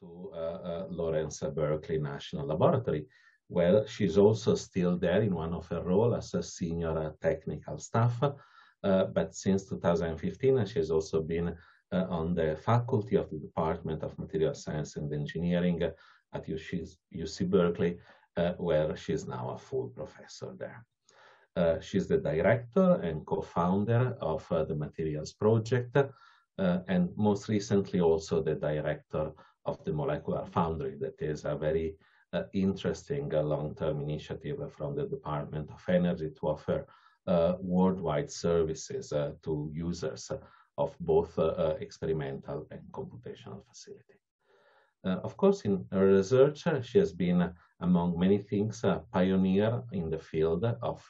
to uh, uh, Lawrence Berkeley National Laboratory, where she's also still there in one of her roles as a senior uh, technical staff. Uh, but since 2015, she has also been uh, on the faculty of the Department of Material Science and Engineering at UC, UC Berkeley, where she's now a full professor there. Uh, she's the director and co-founder of uh, the Materials Project, uh, and most recently also the director of the Molecular Foundry, that is a very uh, interesting uh, long-term initiative from the Department of Energy to offer uh, worldwide services uh, to users of both uh, experimental and computational facility. of course, in her research, she has been, among many things, a pioneer in the field of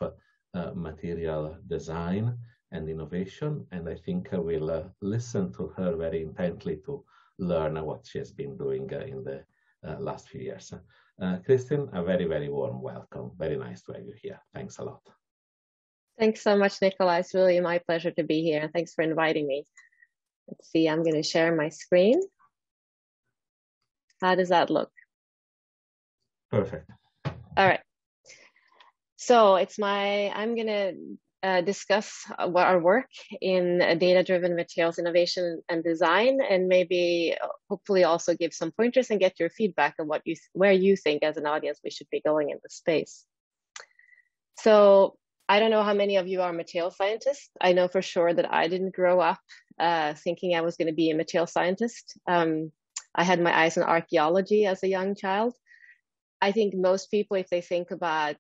material design and innovation, and I think I will listen to her very intently to learn what she has been doing uh, in the uh, last few years. Uh, Kristin, a very, very warm welcome. Very nice to have you here. Thanks a lot. Thanks so much, Nicola. It's really my pleasure to be here. Thanks for inviting me. Let's see, I'm going to share my screen. How does that look? Perfect. All right. So it's my, I'm going to uh, discuss uh, our work in data-driven materials innovation and design, and maybe uh, hopefully also give some pointers and get your feedback on what you where you think as an audience we should be going in the space. So I don't know how many of you are material scientists. I know for sure that I didn't grow up uh, thinking I was going to be a material scientist. Um, I had my eyes on archaeology as a young child. I think most people, if they think about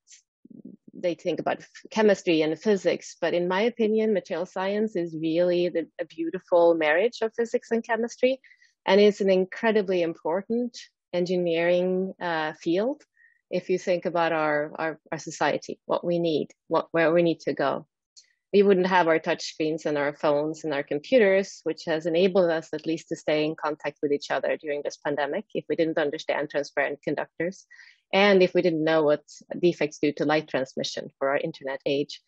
they think about chemistry and physics, but in my opinion, material science is really the, a beautiful marriage of physics and chemistry, and it's an incredibly important engineering uh, field. If you think about our, our, our society, what we need, what where we need to go, we wouldn't have our touch screens and our phones and our computers, which has enabled us at least to stay in contact with each other during this pandemic. If we didn't understand transparent conductors, and if we didn't know what defects do to light transmission for our internet age.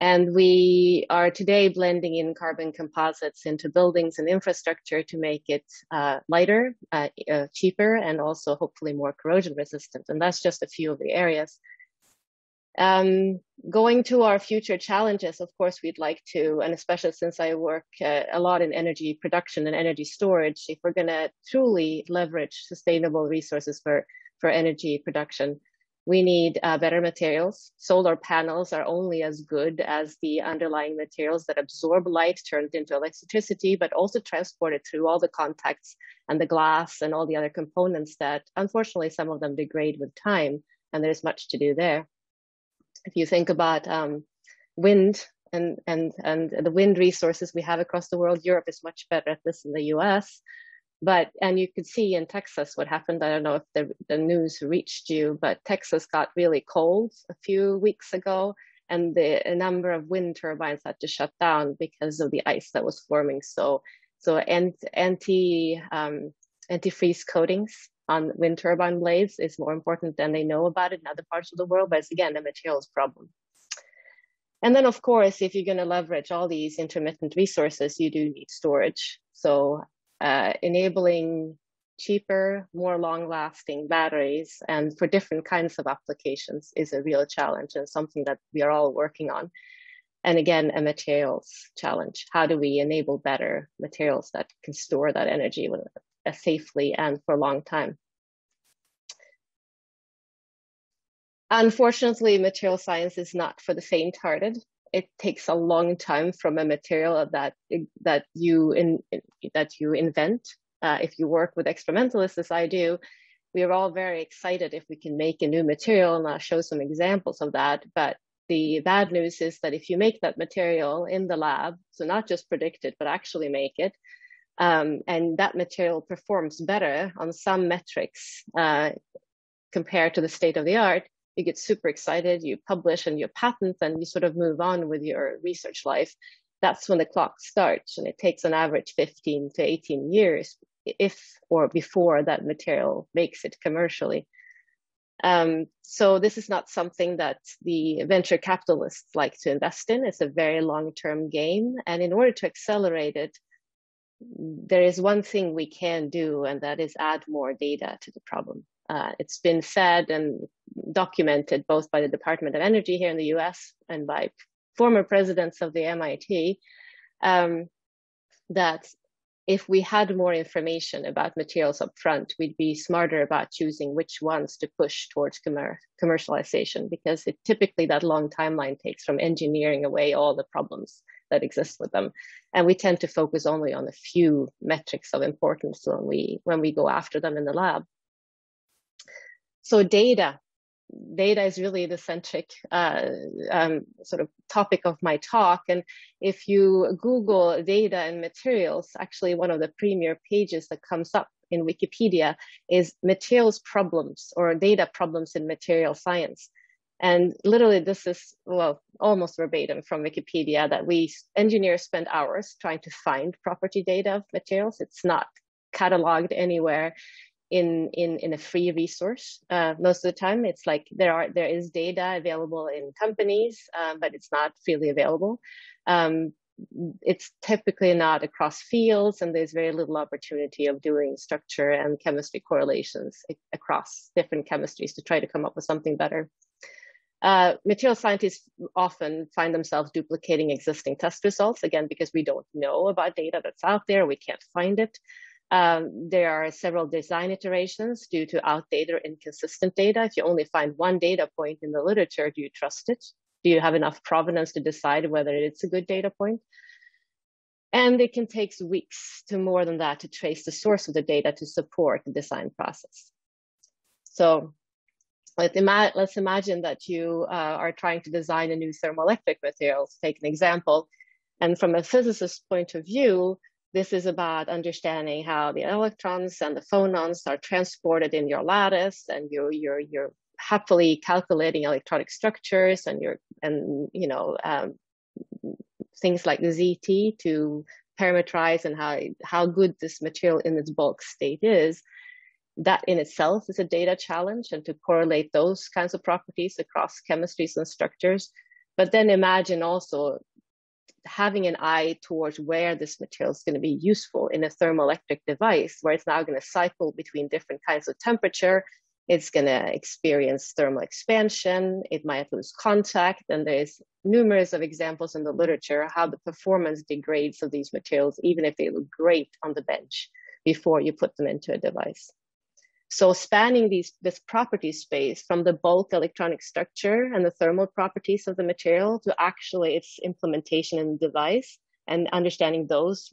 And we are today blending in carbon composites into buildings and infrastructure to make it uh, lighter, uh, uh, cheaper, and also hopefully more corrosion resistant. And that's just a few of the areas. Um, going to our future challenges, of course, we'd like to, and especially since I work uh, a lot in energy production and energy storage, if we're going to truly leverage sustainable resources for for energy production. We need uh, better materials. Solar panels are only as good as the underlying materials that absorb light, turned into electricity, but also transport it through all the contacts and the glass and all the other components that unfortunately some of them degrade with time. And there's much to do there. If you think about um, wind and, and, and the wind resources we have across the world, Europe is much better at this than the US. But, and you could see in Texas what happened. I don't know if the, the news reached you, but Texas got really cold a few weeks ago and the a number of wind turbines had to shut down because of the ice that was forming. So, so and anti, um, coatings on wind turbine blades is more important than they know about it in other parts of the world, but it's again a materials problem. And then of course, if you're gonna leverage all these intermittent resources, you do need storage. So uh, enabling cheaper, more long lasting batteries and for different kinds of applications is a real challenge and something that we are all working on. And again, a materials challenge. How do we enable better materials that can store that energy safely and for a long time? Unfortunately, material science is not for the faint hearted it takes a long time from a material that that you in, that you invent. Uh, if you work with experimentalists, as I do, we are all very excited if we can make a new material, and I'll show some examples of that. But the bad news is that if you make that material in the lab, so not just predict it, but actually make it, um, and that material performs better on some metrics uh, compared to the state of the art, you get super excited, you publish and you patent, and you sort of move on with your research life. That's when the clock starts, and it takes on average 15 to 18 years if or before that material makes it commercially. Um, so this is not something that the venture capitalists like to invest in. It's a very long-term game, and in order to accelerate it, there is one thing we can do, and that is add more data to the problem. Uh, it's been said and documented both by the Department of Energy here in the US and by former presidents of the MIT um, that if we had more information about materials up front, we'd be smarter about choosing which ones to push towards commer commercialization because it typically that long timeline takes from engineering away all the problems that exist with them. And we tend to focus only on a few metrics of importance when we, when we go after them in the lab. So data data is really the centric uh, um, sort of topic of my talk. And if you Google data and materials, actually one of the premier pages that comes up in Wikipedia is materials problems or data problems in material science. And literally this is, well, almost verbatim from Wikipedia that we engineers spend hours trying to find property data of materials. It's not cataloged anywhere in in in a free resource. Uh, most of the time it's like there are there is data available in companies uh, but it's not freely available. Um, it's typically not across fields and there's very little opportunity of doing structure and chemistry correlations across different chemistries to try to come up with something better uh, material scientists often find themselves duplicating existing test results again because we don't know about data that's out there we can't find it um, there are several design iterations due to outdated or inconsistent data. If you only find one data point in the literature, do you trust it? Do you have enough provenance to decide whether it's a good data point? And it can take weeks to more than that to trace the source of the data to support the design process. So let's, ima let's imagine that you uh, are trying to design a new thermoelectric material, to take an example. And from a physicist's point of view, this is about understanding how the electrons and the phonons are transported in your lattice and you're, you're, you're happily calculating electronic structures and you're, and, you know, um, things like the ZT to parameterize and how, how good this material in its bulk state is. That in itself is a data challenge and to correlate those kinds of properties across chemistries and structures. But then imagine also having an eye towards where this material is going to be useful in a thermoelectric device, where it's now going to cycle between different kinds of temperature. It's going to experience thermal expansion. It might lose contact. And there's numerous of examples in the literature how the performance degrades of these materials, even if they look great on the bench before you put them into a device. So spanning these, this property space from the bulk electronic structure and the thermal properties of the material to actually its implementation in the device and understanding those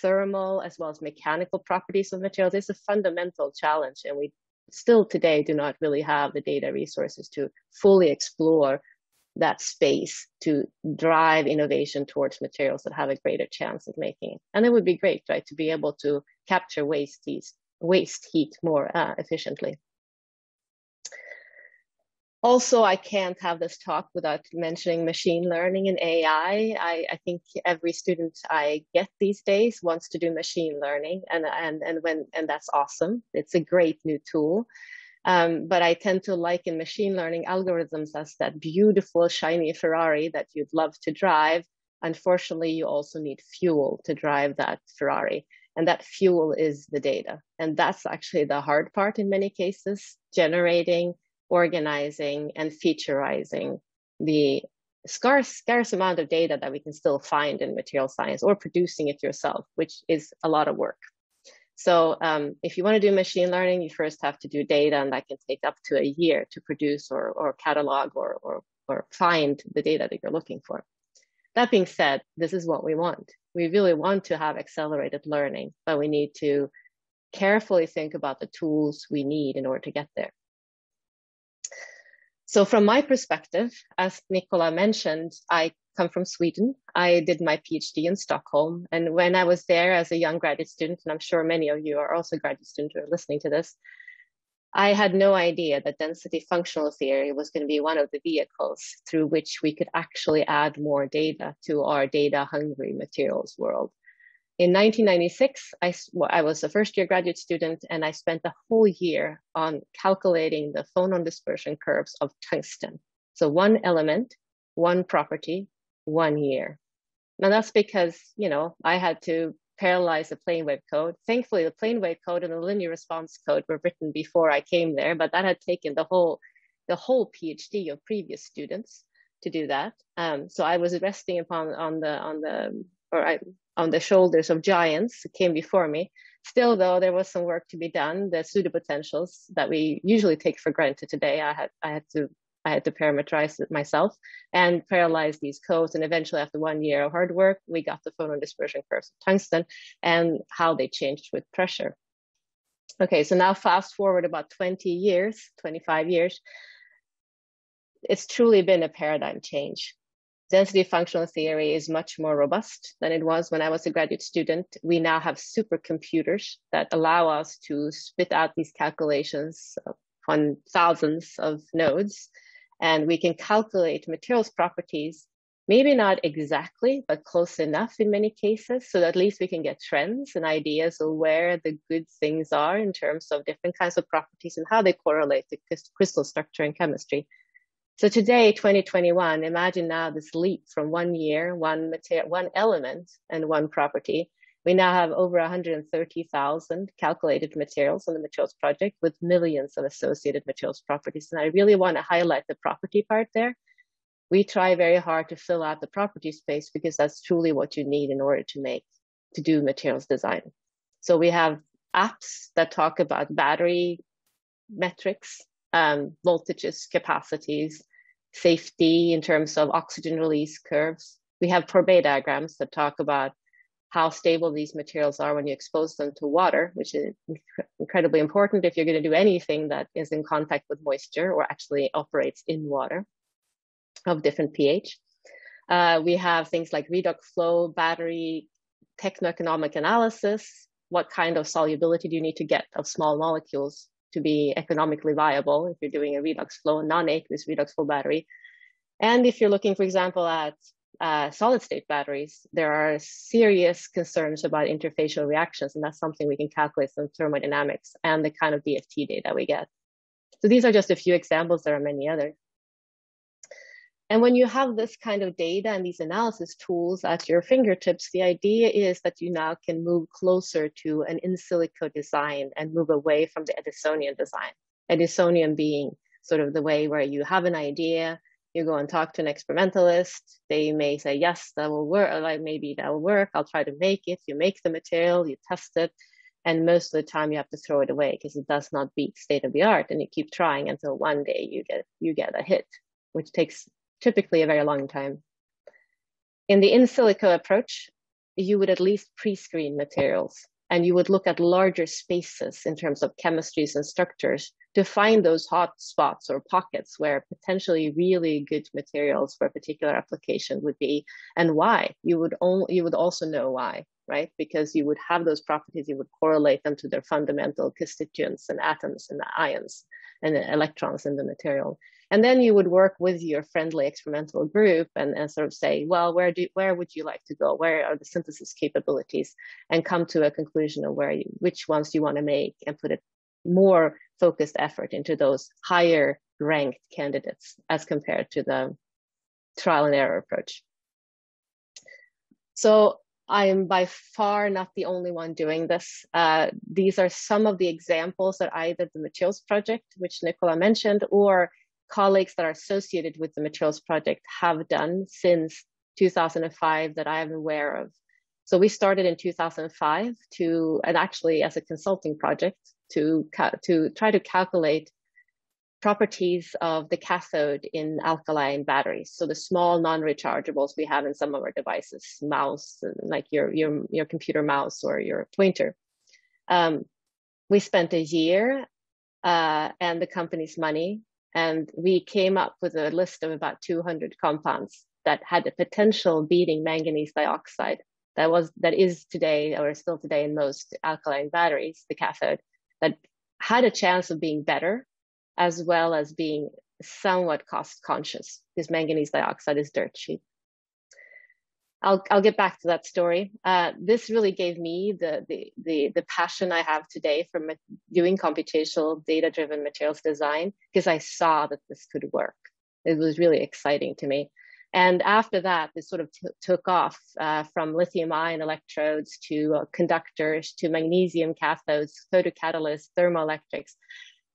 thermal as well as mechanical properties of materials is a fundamental challenge. And we still today do not really have the data resources to fully explore that space to drive innovation towards materials that have a greater chance of making it. And it would be great, right, to be able to capture waste these waste heat more uh, efficiently. Also, I can't have this talk without mentioning machine learning and AI. I, I, think every student I get these days wants to do machine learning, and and and when and that's awesome. It's a great new tool. Um, but I tend to liken machine learning algorithms as that beautiful shiny Ferrari that you'd love to drive. Unfortunately, you also need fuel to drive that Ferrari. And that fuel is the data. And that's actually the hard part in many cases, generating, organizing, and featureizing the scarce, scarce amount of data that we can still find in material science or producing it yourself, which is a lot of work. So um, if you want to do machine learning, you first have to do data and that can take up to a year to produce or, or catalog or, or, or find the data that you're looking for. That being said, this is what we want we really want to have accelerated learning, but we need to carefully think about the tools we need in order to get there. So from my perspective, as Nicola mentioned, I come from Sweden. I did my PhD in Stockholm. And when I was there as a young graduate student, and I'm sure many of you are also graduate students who are listening to this, I had no idea that density functional theory was going to be one of the vehicles through which we could actually add more data to our data hungry materials world. In 1996, I, I was a first year graduate student and I spent a whole year on calculating the phonon dispersion curves of tungsten. So one element, one property, one year. Now that's because, you know, I had to parallelize the plane wave code. Thankfully, the plane wave code and the linear response code were written before I came there, but that had taken the whole the whole PhD of previous students to do that. Um, so I was resting upon on the on the or I, on the shoulders of giants who came before me. Still, though, there was some work to be done. The pseudo potentials that we usually take for granted today, I had I had to I had to parameterize it myself and parallelize these codes. And eventually, after one year of hard work, we got the phonon dispersion curves of tungsten and how they changed with pressure. Okay, so now fast forward about 20 years, 25 years, it's truly been a paradigm change. Density functional theory is much more robust than it was when I was a graduate student. We now have supercomputers that allow us to spit out these calculations on thousands of nodes and we can calculate materials properties, maybe not exactly, but close enough in many cases, so that at least we can get trends and ideas of where the good things are in terms of different kinds of properties and how they correlate to crystal structure and chemistry. So today, 2021, imagine now this leap from one year, one material, one element and one property we now have over 130,000 calculated materials on the materials project with millions of associated materials properties. And I really want to highlight the property part there. We try very hard to fill out the property space because that's truly what you need in order to make, to do materials design. So we have apps that talk about battery metrics, um, voltages, capacities, safety in terms of oxygen release curves. We have Pourbaix diagrams that talk about how stable these materials are when you expose them to water, which is incredibly important if you're going to do anything that is in contact with moisture or actually operates in water of different pH. Uh, we have things like redox flow, battery, techno-economic analysis. What kind of solubility do you need to get of small molecules to be economically viable if you're doing a redox flow, non-aqueous redox flow battery? And if you're looking, for example, at uh, solid state batteries, there are serious concerns about interfacial reactions, and that's something we can calculate from thermodynamics and the kind of DFT data we get. So these are just a few examples, there are many others. And when you have this kind of data and these analysis tools at your fingertips, the idea is that you now can move closer to an in silico design and move away from the Edisonian design. Edisonian being sort of the way where you have an idea, you go and talk to an experimentalist. They may say, yes, that will work. Like maybe that will work. I'll try to make it. You make the material, you test it. And most of the time you have to throw it away because it does not beat state of the art. And you keep trying until one day you get, you get a hit, which takes typically a very long time. In the in silico approach, you would at least pre-screen materials and you would look at larger spaces in terms of chemistries and structures to find those hot spots or pockets where potentially really good materials for a particular application would be and why. You would only you would also know why right? Because you would have those properties you would correlate them to their fundamental constituents and atoms and ions and electrons in the material and then you would work with your friendly experimental group and, and sort of say well where do where would you like to go where are the synthesis capabilities and come to a conclusion of where you which ones you want to make and put it more focused effort into those higher ranked candidates as compared to the trial and error approach. So I am by far not the only one doing this. Uh, these are some of the examples that either the materials project, which Nicola mentioned, or colleagues that are associated with the materials project have done since 2005 that I am aware of. So we started in 2005 to, and actually as a consulting project, to, to try to calculate properties of the cathode in alkaline batteries. So the small non-rechargeables we have in some of our devices, mouse, like your, your, your computer mouse or your pointer. Um, we spent a year uh, and the company's money, and we came up with a list of about 200 compounds that had the potential beating manganese dioxide that was that is today or still today in most alkaline batteries, the cathode that had a chance of being better as well as being somewhat cost conscious because manganese dioxide is dirt cheap. I'll, I'll get back to that story. Uh, this really gave me the, the, the, the, passion I have today for doing computational data driven materials design because I saw that this could work. It was really exciting to me. And after that, this sort of took off uh, from lithium ion electrodes to uh, conductors to magnesium cathodes, photocatalysts, thermoelectrics,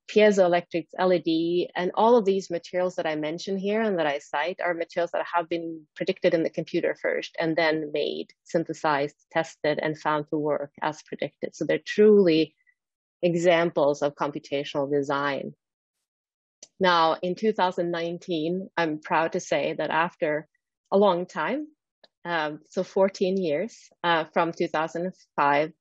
piezoelectrics, LED, and all of these materials that I mention here and that I cite are materials that have been predicted in the computer first and then made, synthesized, tested, and found to work as predicted. So they're truly examples of computational design. Now, in 2019, I'm proud to say that after a long time, um, so 14 years uh, from 2005,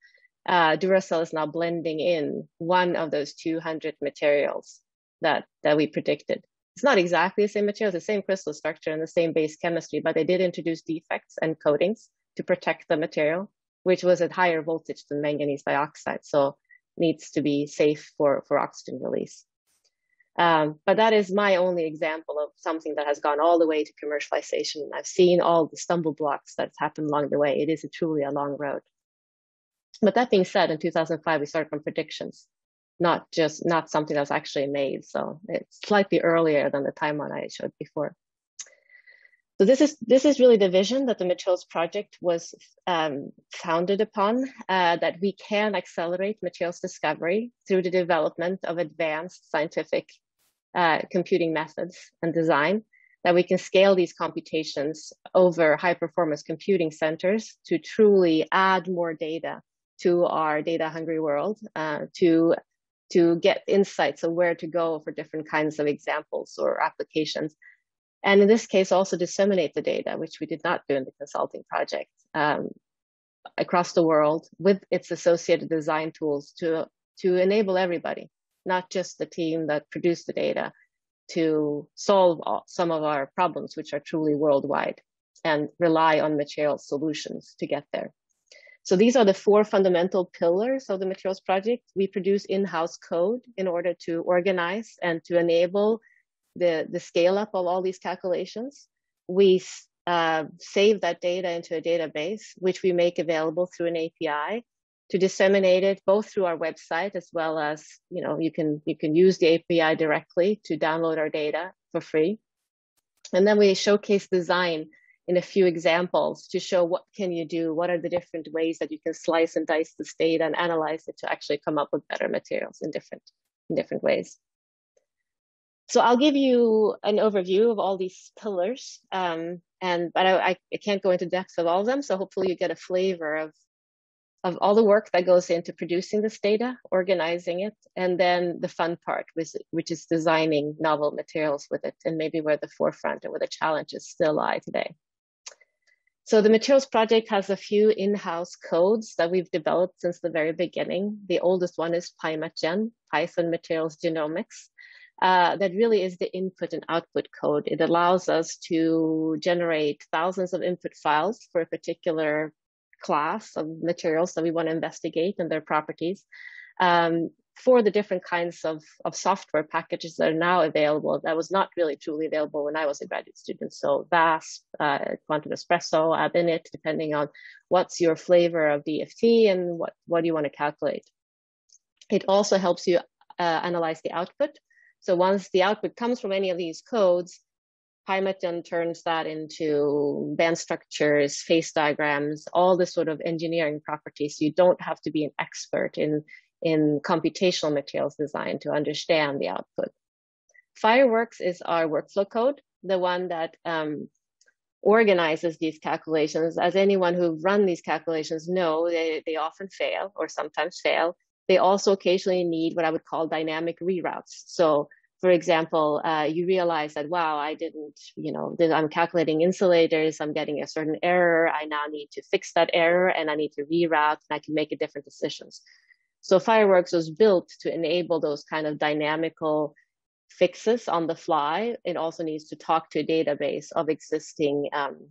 uh, Duracell is now blending in one of those 200 materials that, that we predicted. It's not exactly the same material, the same crystal structure and the same base chemistry, but they did introduce defects and coatings to protect the material, which was at higher voltage than manganese dioxide. So needs to be safe for, for oxygen release. Um, but that is my only example of something that has gone all the way to commercialization. I've seen all the stumble blocks that's happened along the way. It is a truly a long road. But that being said, in 2005, we started from predictions, not just, not something that's actually made. So it's slightly earlier than the timeline I showed before. So this is this is really the vision that the Materials Project was um, founded upon, uh, that we can accelerate materials discovery through the development of advanced scientific uh, computing methods and design, that we can scale these computations over high performance computing centers to truly add more data to our data hungry world, uh, to to get insights of where to go for different kinds of examples or applications and in this case, also disseminate the data, which we did not do in the consulting project, um, across the world with its associated design tools to, to enable everybody, not just the team that produced the data, to solve all, some of our problems, which are truly worldwide, and rely on material solutions to get there. So these are the four fundamental pillars of the materials project. We produce in-house code in order to organize and to enable the, the scale up of all these calculations. We uh, save that data into a database, which we make available through an API to disseminate it both through our website as well as, you know, you can, you can use the API directly to download our data for free. And then we showcase design in a few examples to show what can you do, what are the different ways that you can slice and dice this data and analyze it to actually come up with better materials in different, in different ways. So I'll give you an overview of all these pillars, um, and but I, I can't go into depth of all of them. So hopefully you get a flavor of of all the work that goes into producing this data, organizing it, and then the fun part, which, which is designing novel materials with it, and maybe where the forefront and where the challenges still lie today. So the materials project has a few in-house codes that we've developed since the very beginning. The oldest one is PyMatGen, Python Materials Genomics uh, that really is the input and output code. It allows us to generate thousands of input files for a particular class of materials that we want to investigate and their properties. Um, for the different kinds of, of software packages that are now available that was not really truly available when I was a graduate student. So VASP, uh, Quantum Espresso, ABinit, depending on what's your flavor of DFT and what, what do you want to calculate. It also helps you uh, analyze the output. So once the output comes from any of these codes, PyMatGen turns that into band structures, phase diagrams, all the sort of engineering properties. You don't have to be an expert in, in computational materials design to understand the output. Fireworks is our workflow code, the one that um, organizes these calculations. As anyone who run these calculations know, they, they often fail or sometimes fail. They also occasionally need what I would call dynamic reroutes. So for example, uh, you realize that, wow, I didn't, you know, I'm calculating insulators, I'm getting a certain error. I now need to fix that error and I need to reroute and I can make a different decisions. So Fireworks was built to enable those kind of dynamical fixes on the fly. It also needs to talk to a database of existing um,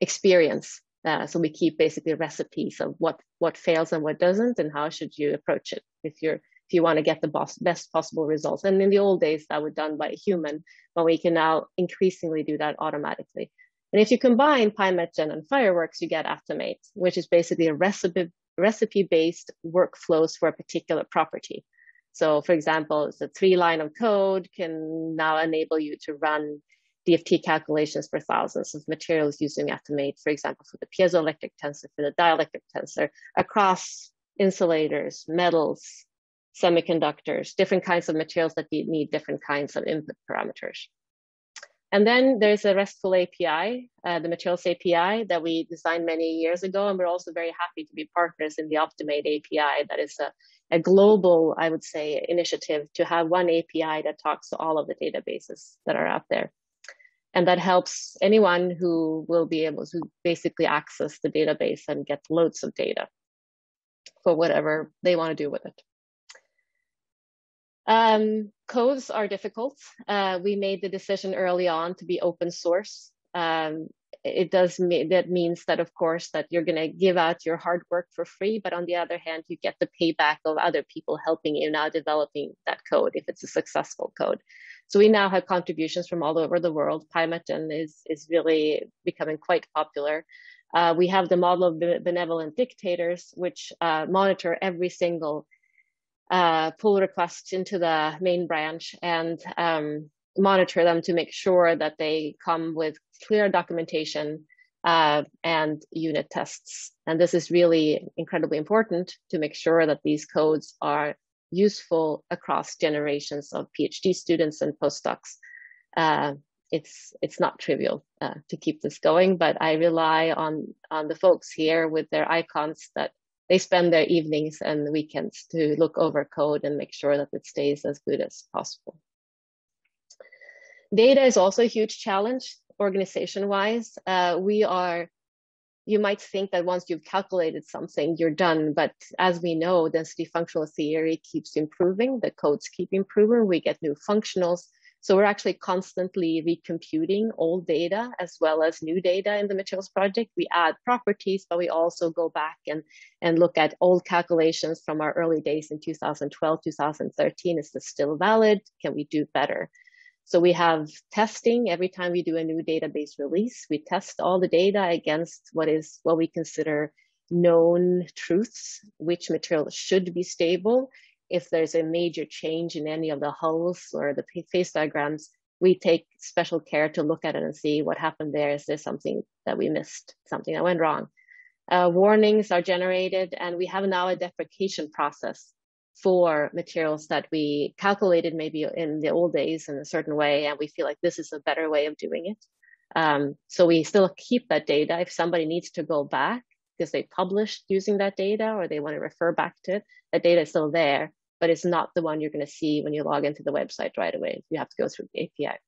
experience uh, so we keep basically recipes of what what fails and what doesn't, and how should you approach it if you're if you want to get the best possible results. And in the old days, that was done by a human, but we can now increasingly do that automatically. And if you combine PyMatGen and Fireworks, you get Atomate, which is basically a recipe recipe based workflows for a particular property. So, for example, the three line of code can now enable you to run DFT calculations for thousands of materials using Atomate, for example, for the piezoelectric tensor, for the dielectric tensor, across insulators, metals, semiconductors, different kinds of materials that need different kinds of input parameters. And then there's a RESTful API, uh, the Materials API that we designed many years ago. And we're also very happy to be partners in the OPTIMADE API. That is a, a global, I would say, initiative to have one API that talks to all of the databases that are out there. And that helps anyone who will be able to basically access the database and get loads of data for whatever they want to do with it. Um, codes are difficult. Uh, we made the decision early on to be open source. Um, it does mean that means that of course that you're going to give out your hard work for free, but on the other hand, you get the payback of other people helping you now developing that code if it's a successful code. So we now have contributions from all over the world. PyMatGen is is really becoming quite popular. Uh, we have the model of benevolent dictators, which uh, monitor every single uh, pull requests into the main branch and um, monitor them to make sure that they come with clear documentation uh, and unit tests. And this is really incredibly important to make sure that these codes are useful across generations of PhD students and postdocs. Uh, it's it's not trivial uh, to keep this going, but I rely on on the folks here with their icons that they spend their evenings and weekends to look over code and make sure that it stays as good as possible. Data is also a huge challenge organization wise. Uh, we are, you might think that once you've calculated something, you're done. But as we know, density functional theory keeps improving, the codes keep improving, we get new functionals so we're actually constantly recomputing old data as well as new data in the materials project. We add properties, but we also go back and, and look at old calculations from our early days in 2012, 2013. Is this still valid? Can we do better? So we have testing every time we do a new database release. We test all the data against what is what we consider known truths, which material should be stable if there's a major change in any of the hulls or the phase diagrams, we take special care to look at it and see what happened there. Is there something that we missed, something that went wrong? Uh, warnings are generated, and we have now a deprecation process for materials that we calculated maybe in the old days in a certain way, and we feel like this is a better way of doing it. Um, so we still keep that data. If somebody needs to go back because they published using that data or they want to refer back to it, that data is still there but it's not the one you're going to see when you log into the website right away. You have to go through the API.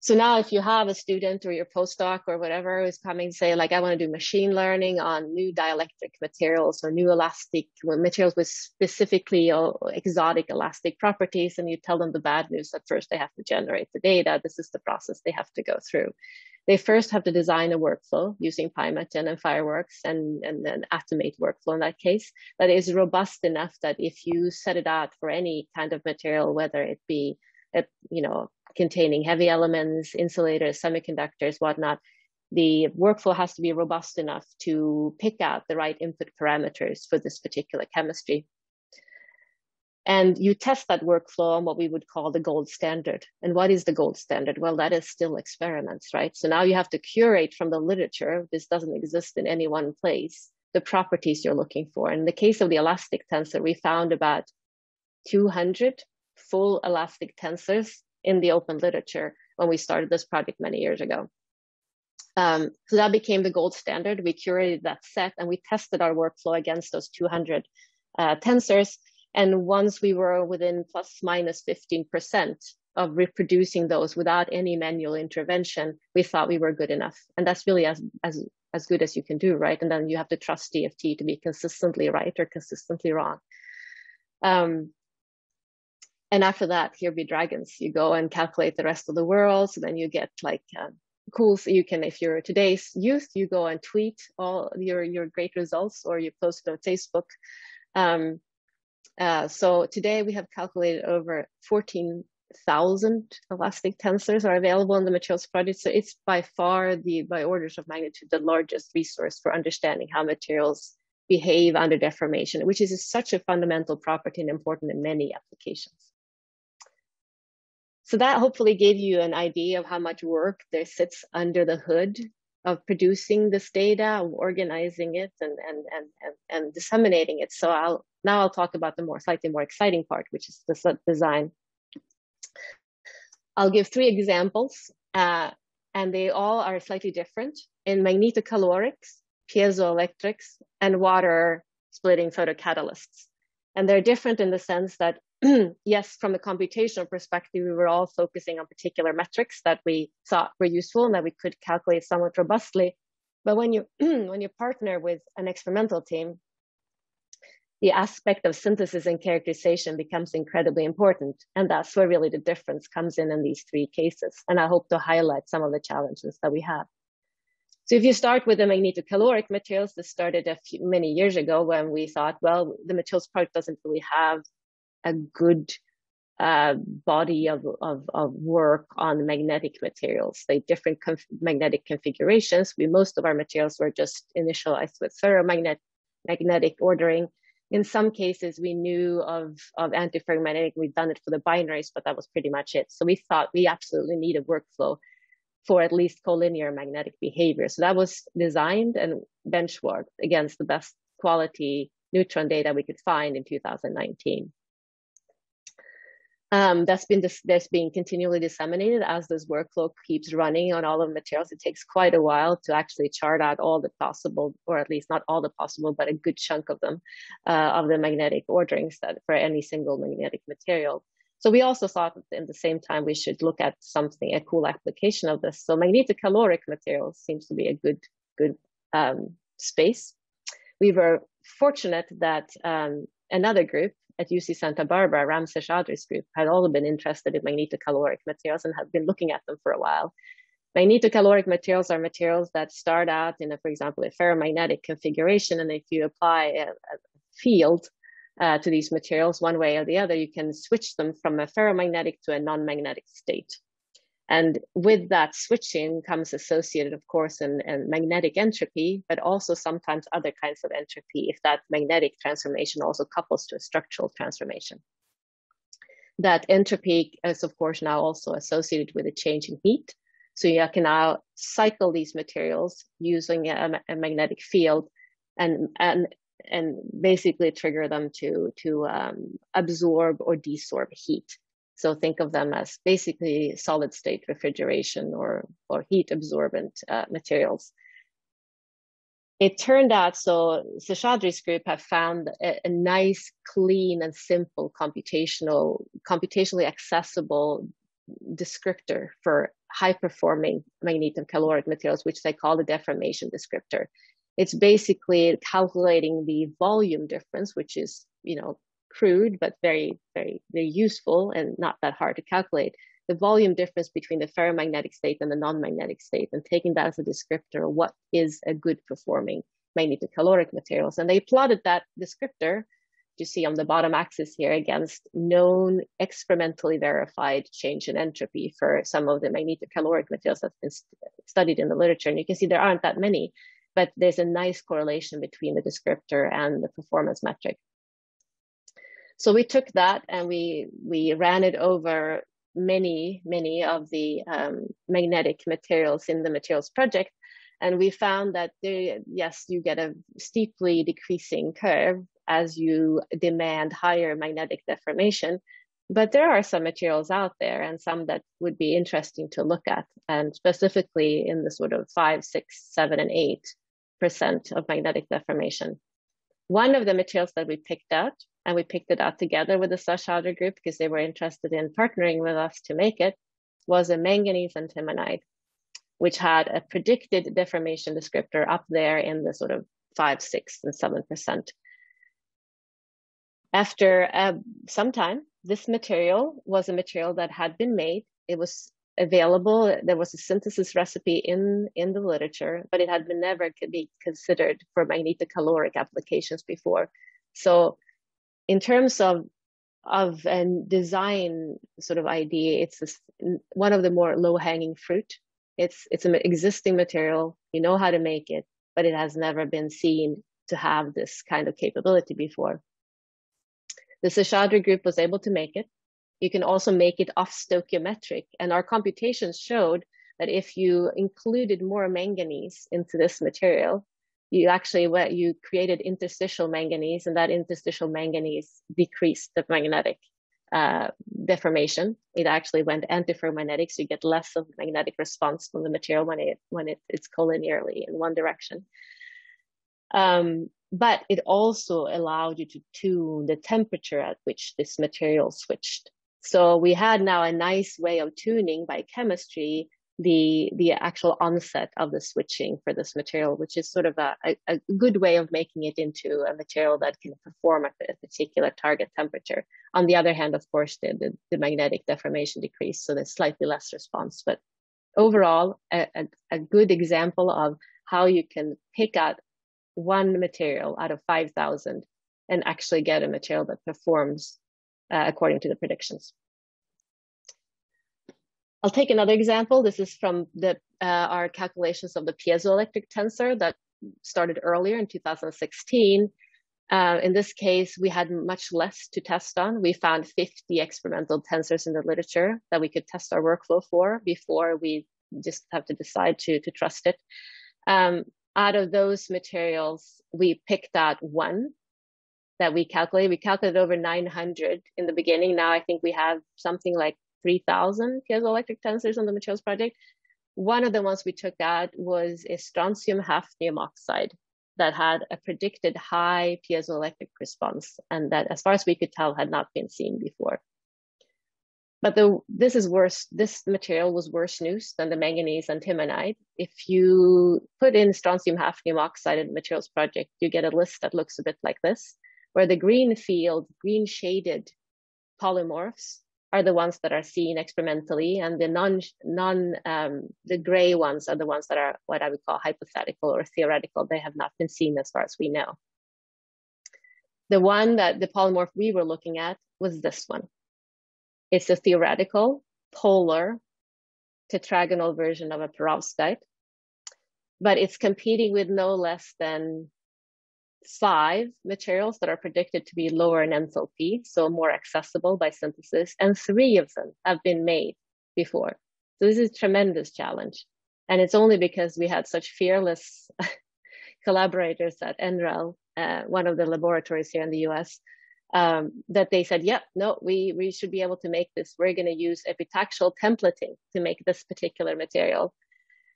So now if you have a student or your postdoc or whatever is coming say like, I want to do machine learning on new dielectric materials or new elastic materials with specifically exotic elastic properties, and you tell them the bad news that first they have to generate the data. This is the process they have to go through they first have to design a workflow using PyMatGen and Fireworks and, and an Atomate workflow in that case that is robust enough that if you set it out for any kind of material, whether it be, a, you know, containing heavy elements, insulators, semiconductors, whatnot, the workflow has to be robust enough to pick out the right input parameters for this particular chemistry. And you test that workflow on what we would call the gold standard. And what is the gold standard? Well, that is still experiments, right? So now you have to curate from the literature. This doesn't exist in any one place, the properties you're looking for. In the case of the elastic tensor, we found about 200 full elastic tensors in the open literature when we started this project many years ago. Um, so that became the gold standard. We curated that set and we tested our workflow against those 200 uh, tensors and once we were within plus minus 15% of reproducing those without any manual intervention, we thought we were good enough. And that's really as, as, as good as you can do, right? And then you have to trust DFT to be consistently right or consistently wrong. Um, and after that, here be dragons. You go and calculate the rest of the world. So then you get like uh, cool. So you can, if you're today's youth, you go and tweet all your, your great results or you post it on Facebook. Um, uh, so today we have calculated over 14,000 elastic tensors are available in the materials project. So it's by far the, by orders of magnitude, the largest resource for understanding how materials behave under deformation, which is such a fundamental property and important in many applications. So that hopefully gave you an idea of how much work there sits under the hood of producing this data, of organizing it and, and, and, and, and disseminating it. So I'll, now I'll talk about the more slightly more exciting part, which is the design. I'll give three examples, uh, and they all are slightly different in magnetocalorics, piezoelectrics, and water splitting photocatalysts. And they're different in the sense that yes, from the computational perspective, we were all focusing on particular metrics that we thought were useful and that we could calculate somewhat robustly. But when you when you partner with an experimental team, the aspect of synthesis and characterization becomes incredibly important. And that's where really the difference comes in in these three cases. And I hope to highlight some of the challenges that we have. So if you start with the magnetocaloric materials, this started a few, many years ago when we thought, well, the materials part doesn't really have a good uh, body of, of, of, work on magnetic materials. They different conf magnetic configurations. We most of our materials were just initialized with ferromagnetic magnetic ordering. In some cases, we knew of, of antiferromagnetic. We'd done it for the binaries, but that was pretty much it. So we thought we absolutely need a workflow for at least collinear magnetic behavior. So that was designed and benchmarked against the best quality neutron data we could find in 2019. Um, that's been dis- that's being continually disseminated as this workflow keeps running on all of the materials. It takes quite a while to actually chart out all the possible, or at least not all the possible, but a good chunk of them, uh, of the magnetic orderings that for any single magnetic material. So we also thought that in the same time we should look at something, a cool application of this. So magnetocaloric materials seems to be a good good um, space. We were fortunate that um, another group at UC Santa Barbara, Ram Seshadri's group, had all been interested in magnetocaloric materials and had been looking at them for a while. Magnetocaloric materials are materials that start out in, a, for example, a ferromagnetic configuration, and if you apply a, a field uh, to these materials one way or the other, you can switch them from a ferromagnetic to a non-magnetic state. And with that switching comes associated, of course, and magnetic entropy, but also sometimes other kinds of entropy if that magnetic transformation also couples to a structural transformation. That entropy is, of course, now also associated with a change in heat. So you can now cycle these materials using a, a magnetic field and, and, and basically trigger them to, to um, absorb or desorb heat. So think of them as basically solid state refrigeration or, or heat absorbent uh, materials. It turned out, so Seshadri's group have found a, a, nice, clean and simple computational, computationally accessible descriptor for high performing magnetocaloric materials, which they call the deformation descriptor. It's basically calculating the volume difference, which is, you know, crude, but very, very, very useful and not that hard to calculate, the volume difference between the ferromagnetic state and the non-magnetic state and taking that as a descriptor of what is a good performing magnetocaloric materials. And they plotted that descriptor you see on the bottom axis here against known experimentally verified change in entropy for some of the magnetocaloric materials that's been st studied in the literature. And you can see there aren't that many, but there's a nice correlation between the descriptor and the performance metric. So we took that and we we ran it over many many of the um, magnetic materials in the materials project, and we found that there, yes, you get a steeply decreasing curve as you demand higher magnetic deformation. But there are some materials out there and some that would be interesting to look at, and specifically in the sort of five, six, seven, and eight percent of magnetic deformation. One of the materials that we picked out and we picked it out together with the Seshadri group because they were interested in partnering with us to make it, was a manganese antimonide, which had a predicted deformation descriptor up there in the sort of five, six, and seven percent. After uh, some time, this material was a material that had been made. It was available. There was a synthesis recipe in, in the literature, but it had been never could be considered for magnetocaloric applications before. So in terms of of a design sort of idea, it's one of the more low hanging fruit. It's it's an existing material. You know how to make it, but it has never been seen to have this kind of capability before. The Seshadri group was able to make it. You can also make it off stoichiometric. And our computations showed that if you included more manganese into this material, you actually what you created interstitial manganese, and that interstitial manganese decreased the magnetic uh, deformation. It actually went antiferromagnetic, so you get less of magnetic response from the material when it when it, it's collinearly in one direction. Um, but it also allowed you to tune the temperature at which this material switched. So we had now a nice way of tuning by chemistry the the actual onset of the switching for this material, which is sort of a, a, good way of making it into a material that can perform at a particular target temperature. On the other hand, of course, the, the, the magnetic deformation decreased, so there's slightly less response. But overall, a, a, a good example of how you can pick out one material out of 5,000 and actually get a material that performs uh, according to the predictions. I'll take another example. This is from the, uh, our calculations of the piezoelectric tensor that started earlier in 2016. Uh, in this case, we had much less to test on. We found 50 experimental tensors in the literature that we could test our workflow for before we just have to decide to, to trust it. Um, out of those materials, we picked out one that we calculated. We calculated over 900 in the beginning. Now I think we have something like 3,000 piezoelectric tensors on the materials project. One of the ones we took out was a strontium hafnium oxide that had a predicted high piezoelectric response and that as far as we could tell had not been seen before. But the, this is worse, this material was worse news than the manganese antimonide. If you put in strontium hafnium oxide in the materials project, you get a list that looks a bit like this, where the green field, green shaded polymorphs are the ones that are seen experimentally, and the non non um, the gray ones are the ones that are what I would call hypothetical or theoretical. They have not been seen as far as we know. The one that the polymorph we were looking at was this one. It's a theoretical polar tetragonal version of a perovskite, but it's competing with no less than five materials that are predicted to be lower in enthalpy, so more accessible by synthesis, and three of them have been made before. So this is a tremendous challenge. And it's only because we had such fearless collaborators at NREL, uh, one of the laboratories here in the US, um, that they said, "Yep, yeah, no, we we should be able to make this. We're going to use epitaxial templating to make this particular material."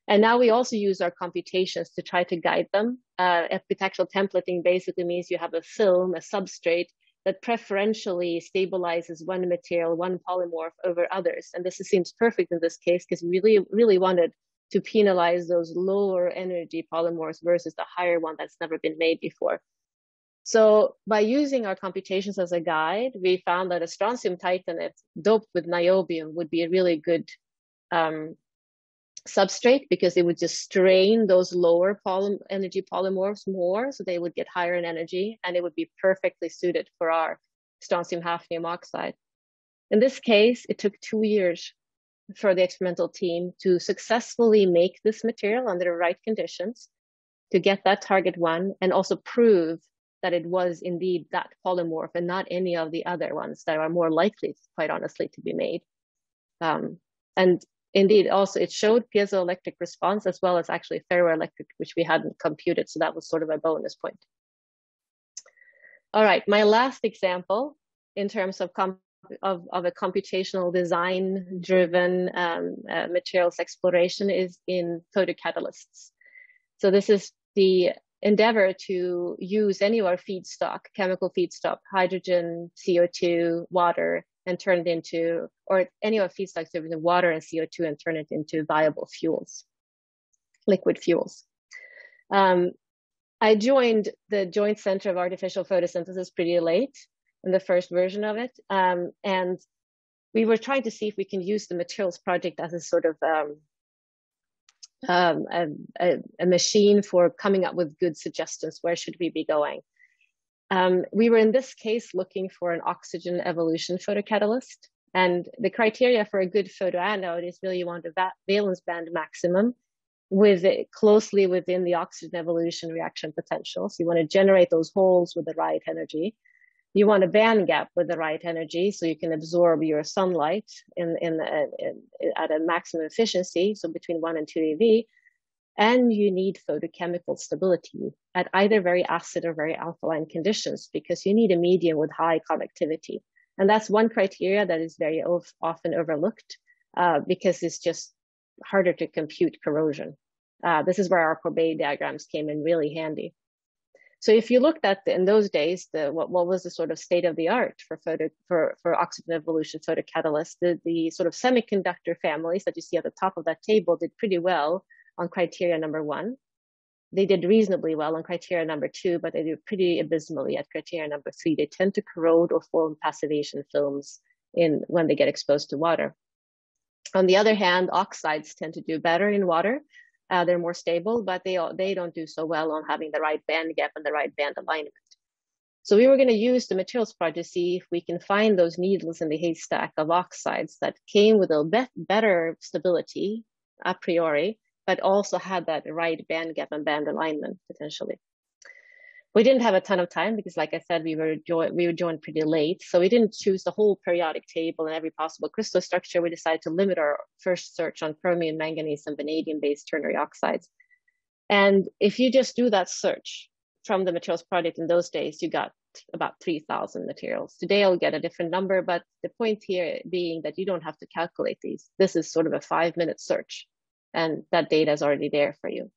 And now we also use our computations to try to guide them. Uh, epitaxial templating basically means you have a film, a substrate that preferentially stabilizes one material, one polymorph over others. And this seems perfect in this case because we really, really wanted to penalize those lower energy polymorphs versus the higher one that's never been made before. So by using our computations as a guide, we found that a strontium titanate doped with niobium would be a really good um, substrate because it would just strain those lower poly energy polymorphs more so they would get higher in energy and it would be perfectly suited for our strontium hafnium oxide. In this case, it took two years for the experimental team to successfully make this material under the right conditions to get that target one and also prove that it was indeed that polymorph and not any of the other ones that are more likely, quite honestly, to be made. Um, and indeed also it showed piezoelectric response as well as actually ferroelectric, which we hadn't computed. So that was sort of a bonus point. All right, my last example in terms of, of, of, a computational design driven um, uh, materials exploration is in photocatalysts. So this is the endeavor to use any of our feedstock, chemical feedstock, hydrogen, CO2, water, and turn it into, or any of feedstocks with water and CO2 and turn it into viable fuels, liquid fuels. Um, I joined the Joint Center of Artificial Photosynthesis pretty late in the first version of it. Um, and we were trying to see if we can use the materials project as a sort of um, um, a, a, a, machine for coming up with good suggestions. Where should we be going? Um, we were in this case looking for an oxygen evolution photocatalyst. And the criteria for a good photoanode is really you want a valence band maximum with it closely within the oxygen evolution reaction potential. So you want to generate those holes with the right energy. You want a band gap with the right energy so you can absorb your sunlight in, in, in, in at a maximum efficiency, so between 1 and 2 eV. And you need photochemical stability at either very acid or very alkaline conditions because you need a medium with high conductivity. And that's one criteria that is very often overlooked uh, because it's just harder to compute corrosion. Uh, this is where our Pourbaix diagrams came in really handy. So if you looked at the, in those days, the, what, what was the sort of state of the art for photo for, for oxygen evolution photocatalysts, the, the sort of semiconductor families that you see at the top of that table did pretty well on criteria number one. They did reasonably well on criteria number two, but they do pretty abysmally at criteria number three. They tend to corrode or form passivation films in when they get exposed to water. On the other hand, oxides tend to do better in water. Uh, they're more stable, but they they don't do so well on having the right band gap and the right band alignment. So we were going to use the materials project to see if we can find those needles in the haystack of oxides that came with a bit better stability a priori, but also had that right band gap and band alignment potentially. We didn't have a ton of time because like i said we were jo- we were joined pretty late so we didn't choose the whole periodic table and every possible crystal structure. We decided to limit our first search on chromium manganese and vanadium based ternary oxides. And if you just do that search from the materials project in those days you got about 3000 materials. Today i'll get a different number but the point here being that you don't have to calculate these. This is sort of a five minute search and that data is already there for you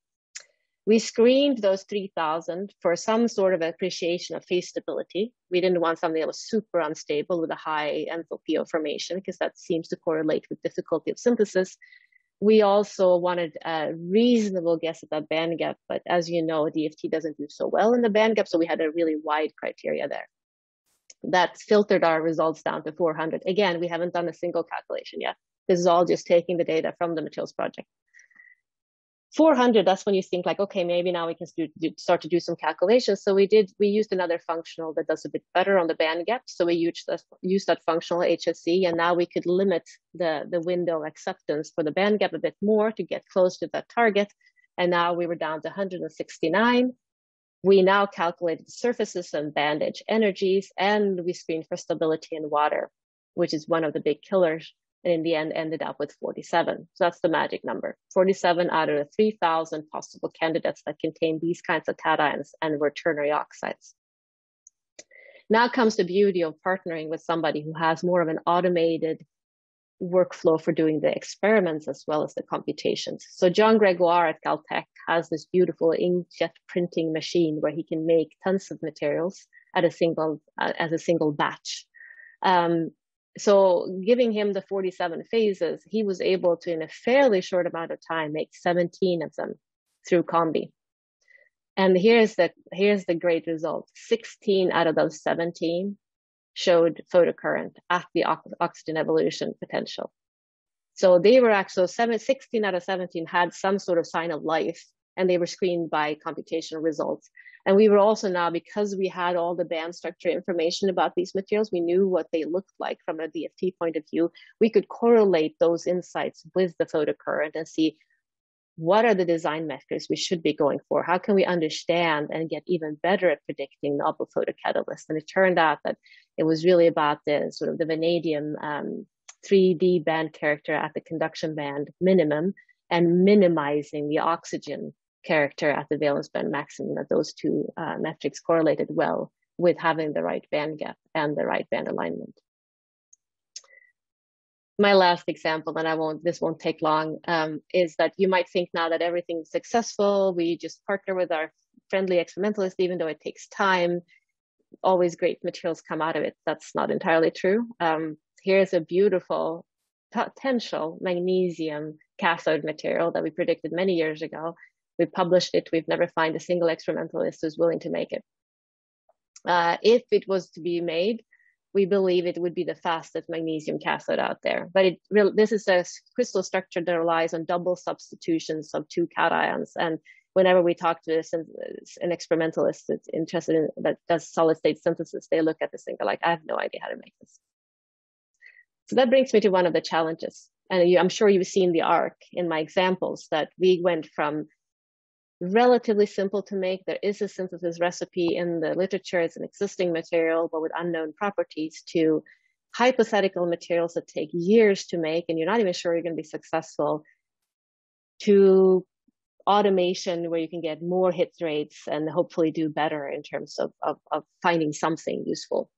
we screened those 3,000 for some sort of appreciation of phase stability. We didn't want something that was super unstable with a high enthalpy of formation because that seems to correlate with difficulty of synthesis. We also wanted a reasonable guess at that band gap, but as you know, DFT doesn't do so well in the band gap, so we had a really wide criteria there. That filtered our results down to 400. Again, we haven't done a single calculation yet. This is all just taking the data from the materials project. 400 that's when you think like okay maybe now we can do, do, start to do some calculations. So we did we used another functional that does a bit better on the band gap so we used that, used that functional HSE and now we could limit the the window acceptance for the band gap a bit more to get close to that target. And now we were down to 169 we now calculated surfaces and band edge energies and we screened for stability in water which is one of the big killers and in the end ended up with 47. So that's the magic number. 47 out of the 3,000 possible candidates that contain these kinds of cations and were ternary oxides. Now comes the beauty of partnering with somebody who has more of an automated workflow for doing the experiments as well as the computations. So John Gregoire at Caltech has this beautiful inkjet printing machine where he can make tons of materials at a single uh, as a single batch. Um, so giving him the 47 phases, he was able to, in a fairly short amount of time, make 17 of them through Combi. And here's the here's the great result: 16 out of those 17 showed photocurrent at the oxygen evolution potential. So they were actually 16 out of 17 had some sort of sign of life, and they were screened by computational results. And we were also now, because we had all the band structure information about these materials, we knew what they looked like from a DFT point of view. We could correlate those insights with the photocurrent and see what are the design metrics we should be going for? How can we understand and get even better at predicting novel photocatalysts? And it turned out that it was really about the sort of the vanadium um, 3D band character at the conduction band minimum and minimizing the oxygen character at the valence band maximum that those two uh, metrics correlated well with having the right band gap and the right band alignment. My last example, and I won't, this won't take long, um, is that you might think now that everything's successful, we just partner with our friendly experimentalist, even though it takes time, always great materials come out of it. That's not entirely true. Um, here's a beautiful potential magnesium cathode material that we predicted many years ago we published it. We've never found a single experimentalist who's willing to make it. Uh, if it was to be made, we believe it would be the fastest magnesium cathode out there. But it this is a crystal structure that relies on double substitutions of two cations. And whenever we talk to this, an experimentalist that's interested in that does solid state synthesis, they look at this thing, they're like, I have no idea how to make this. So that brings me to one of the challenges. And I'm sure you've seen the arc in my examples that we went from relatively simple to make. There is a synthesis recipe in the literature. It's an existing material, but with unknown properties to hypothetical materials that take years to make, and you're not even sure you're going to be successful, to automation where you can get more hit rates and hopefully do better in terms of, of, of finding something useful.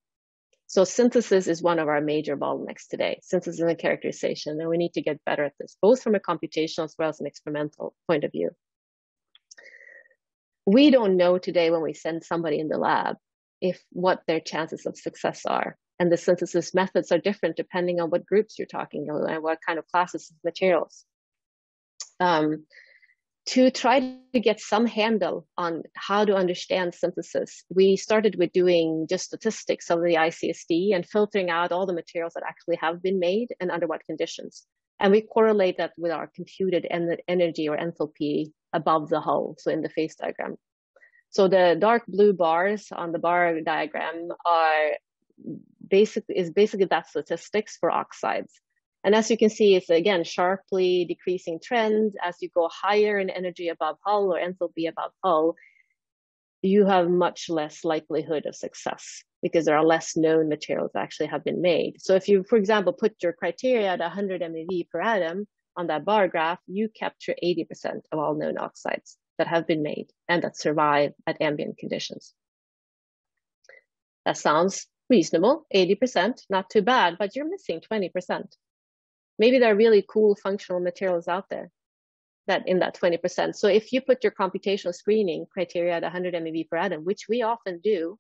So synthesis is one of our major bottlenecks today, synthesis and characterization, and we need to get better at this, both from a computational as well as an experimental point of view. We don't know today when we send somebody in the lab if what their chances of success are. And the synthesis methods are different depending on what groups you're talking about and what kind of classes of materials. Um, to try to get some handle on how to understand synthesis, we started with doing just statistics of the ICSD and filtering out all the materials that actually have been made and under what conditions. And we correlate that with our computed en energy or enthalpy above the hull, so in the phase diagram. So the dark blue bars on the bar diagram are basically is basically that statistics for oxides. And as you can see, it's again sharply decreasing trend. As you go higher in energy above hull or enthalpy above hull, you have much less likelihood of success because there are less known materials that actually have been made. So if you, for example, put your criteria at 100 MeV per atom on that bar graph, you capture 80% of all known oxides that have been made and that survive at ambient conditions. That sounds reasonable, 80%, not too bad, but you're missing 20%. Maybe there are really cool functional materials out there that in that 20%. So if you put your computational screening criteria at 100 MeV per atom, which we often do,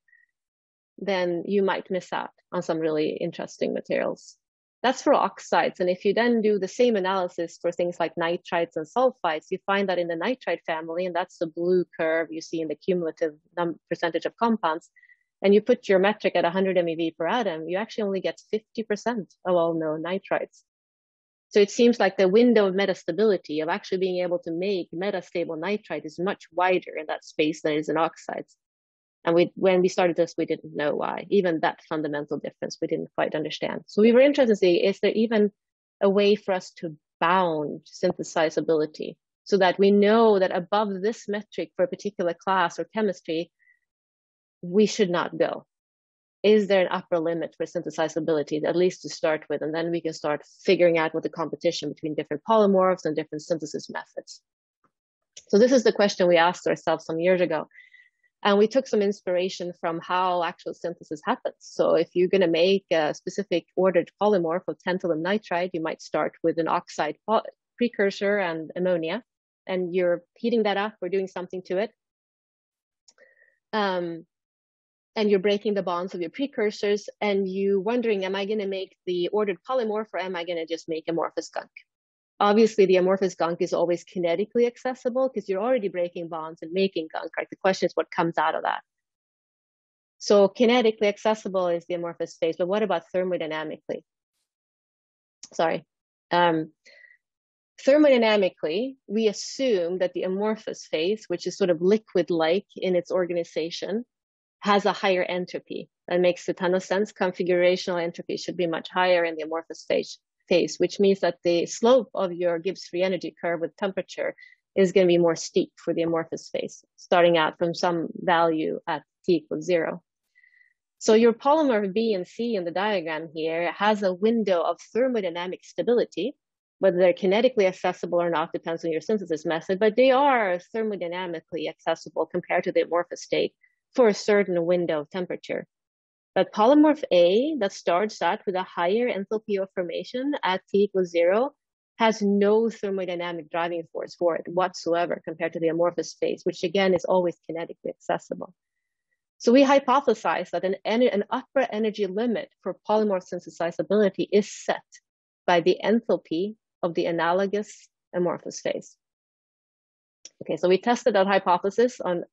then you might miss out on some really interesting materials. That's for oxides. And if you then do the same analysis for things like nitrides and sulfides, you find that in the nitride family, and that's the blue curve you see in the cumulative percentage of compounds, and you put your metric at 100 MeV per atom, you actually only get 50% of all known nitrides. So it seems like the window of metastability of actually being able to make metastable nitride is much wider in that space than it is in oxides. And we, when we started this, we didn't know why. Even that fundamental difference, we didn't quite understand. So we were interested to see, is there even a way for us to bound synthesizability so that we know that above this metric for a particular class or chemistry, we should not go is there an upper limit for synthesizability, at least to start with? And then we can start figuring out what the competition between different polymorphs and different synthesis methods. So this is the question we asked ourselves some years ago. And we took some inspiration from how actual synthesis happens. So if you're going to make a specific ordered polymorph of tantalum nitride, you might start with an oxide precursor and ammonia, and you're heating that up or doing something to it. Um, and you're breaking the bonds of your precursors and you wondering, am I going to make the ordered polymorph or am I going to just make amorphous gunk? Obviously, the amorphous gunk is always kinetically accessible because you're already breaking bonds and making gunk, right? The question is what comes out of that. So kinetically accessible is the amorphous phase, but what about thermodynamically? Sorry. Um, thermodynamically, we assume that the amorphous phase, which is sort of liquid-like in its organization, has a higher entropy. That makes a ton of sense. Configurational entropy should be much higher in the amorphous phase, phase which means that the slope of your Gibbs free energy curve with temperature is going to be more steep for the amorphous phase, starting out from some value at t equals zero. So your polymer B and C in the diagram here has a window of thermodynamic stability. Whether they're kinetically accessible or not depends on your synthesis method, but they are thermodynamically accessible compared to the amorphous state for a certain window of temperature. But polymorph A that starts out with a higher enthalpy of formation at T equals zero has no thermodynamic driving force for it whatsoever compared to the amorphous phase, which again is always kinetically accessible. So we hypothesize that an, an upper energy limit for polymorph synthesizability is set by the enthalpy of the analogous amorphous phase. Okay, so we tested that hypothesis on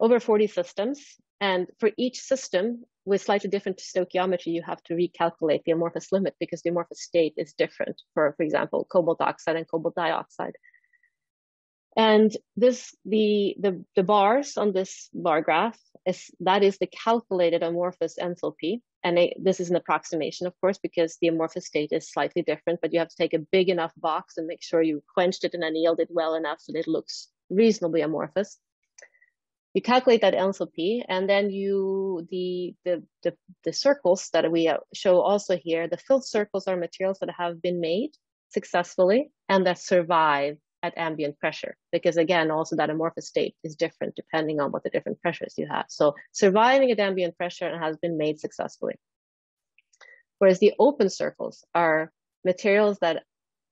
over 40 systems. And for each system with slightly different stoichiometry, you have to recalculate the amorphous limit because the amorphous state is different for, for example, cobalt oxide and cobalt dioxide. And this, the, the, the bars on this bar graph is, that is the calculated amorphous enthalpy. And this is an approximation, of course, because the amorphous state is slightly different, but you have to take a big enough box and make sure you quenched it and annealed it well enough so that it looks reasonably amorphous. You calculate that enthalpy, and then you the the the, the circles that we show also here. The filled circles are materials that have been made successfully and that survive at ambient pressure because again also that amorphous state is different depending on what the different pressures you have so surviving at ambient pressure and has been made successfully whereas the open circles are materials that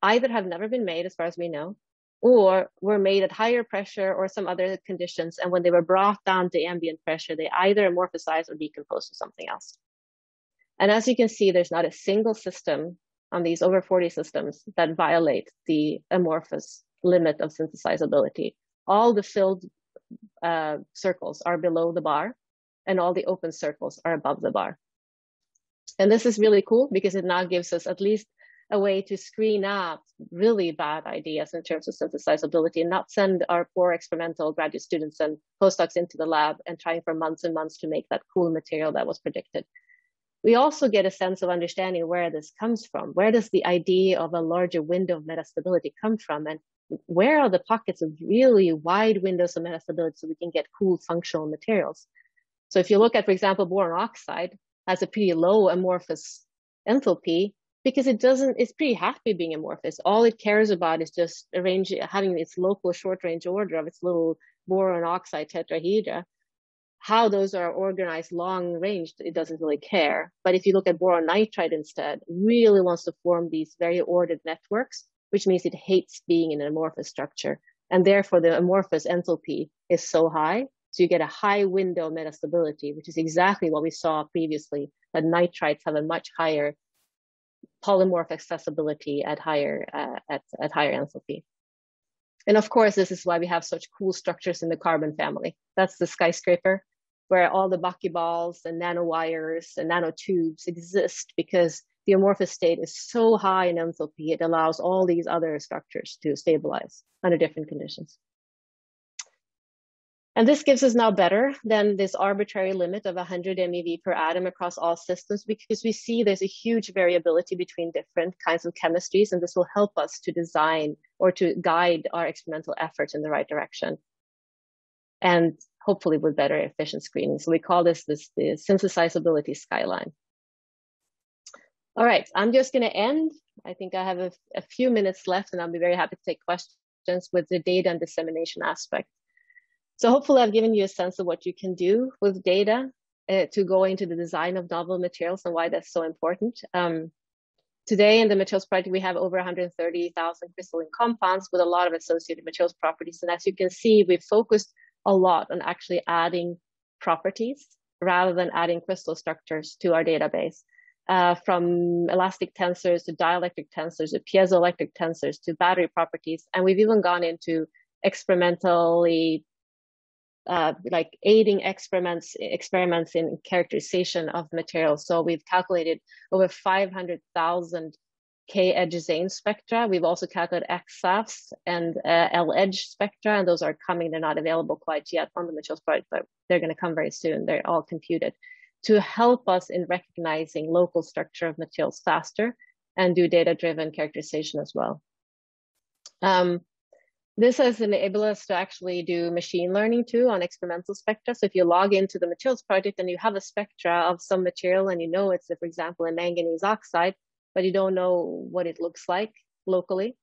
either have never been made as far as we know or were made at higher pressure or some other conditions and when they were brought down to ambient pressure they either amorphosize or decompose to something else and as you can see there's not a single system on these over 40 systems that violate the amorphous limit of synthesizability. All the filled uh, circles are below the bar and all the open circles are above the bar. And this is really cool because it now gives us at least a way to screen out really bad ideas in terms of synthesizability and not send our poor experimental graduate students and postdocs into the lab and trying for months and months to make that cool material that was predicted. We also get a sense of understanding where this comes from. Where does the idea of a larger window of metastability come from? And where are the pockets of really wide windows of metastability so we can get cool functional materials? So if you look at, for example, boron oxide has a pretty low amorphous enthalpy because it doesn't, it's pretty happy being amorphous. All it cares about is just arranging, having its local short range order of its little boron oxide tetrahedra. How those are organized long range, it doesn't really care. But if you look at boron nitride instead, really wants to form these very ordered networks which means it hates being in an amorphous structure. And therefore the amorphous enthalpy is so high. So you get a high window metastability, which is exactly what we saw previously, that nitrides have a much higher polymorph accessibility at higher, uh, at, at higher enthalpy. And of course, this is why we have such cool structures in the carbon family. That's the skyscraper where all the buckyballs and nanowires and nanotubes exist because the amorphous state is so high in enthalpy, it allows all these other structures to stabilize under different conditions. And this gives us now better than this arbitrary limit of 100 MeV per atom across all systems because we see there's a huge variability between different kinds of chemistries, and this will help us to design or to guide our experimental efforts in the right direction. And hopefully with better efficient screening. So we call this, this the synthesizability skyline. All right, I'm just going to end. I think I have a, a, few minutes left and I'll be very happy to take questions with the data and dissemination aspect. So hopefully I've given you a sense of what you can do with data uh, to go into the design of novel materials and why that's so important. Um, today in the materials project, we have over 130,000 crystalline compounds with a lot of associated materials properties. And as you can see, we've focused a lot on actually adding properties rather than adding crystal structures to our database uh, from elastic tensors to dielectric tensors to piezoelectric tensors to battery properties. And we've even gone into experimentally uh, like aiding experiments experiments in characterization of materials. So we've calculated over 500,000 K edge XANES spectra. We've also calculated EXAFS and uh, L edge spectra, and those are coming. They're not available quite yet on the materials project, but they're going to come very soon. They're all computed to help us in recognizing local structure of materials faster and do data-driven characterization as well. Um, this has enabled us to actually do machine learning too on experimental spectra. So if you log into the materials project and you have a spectra of some material and you know it's, for example, a manganese oxide, but you don't know what it looks like locally,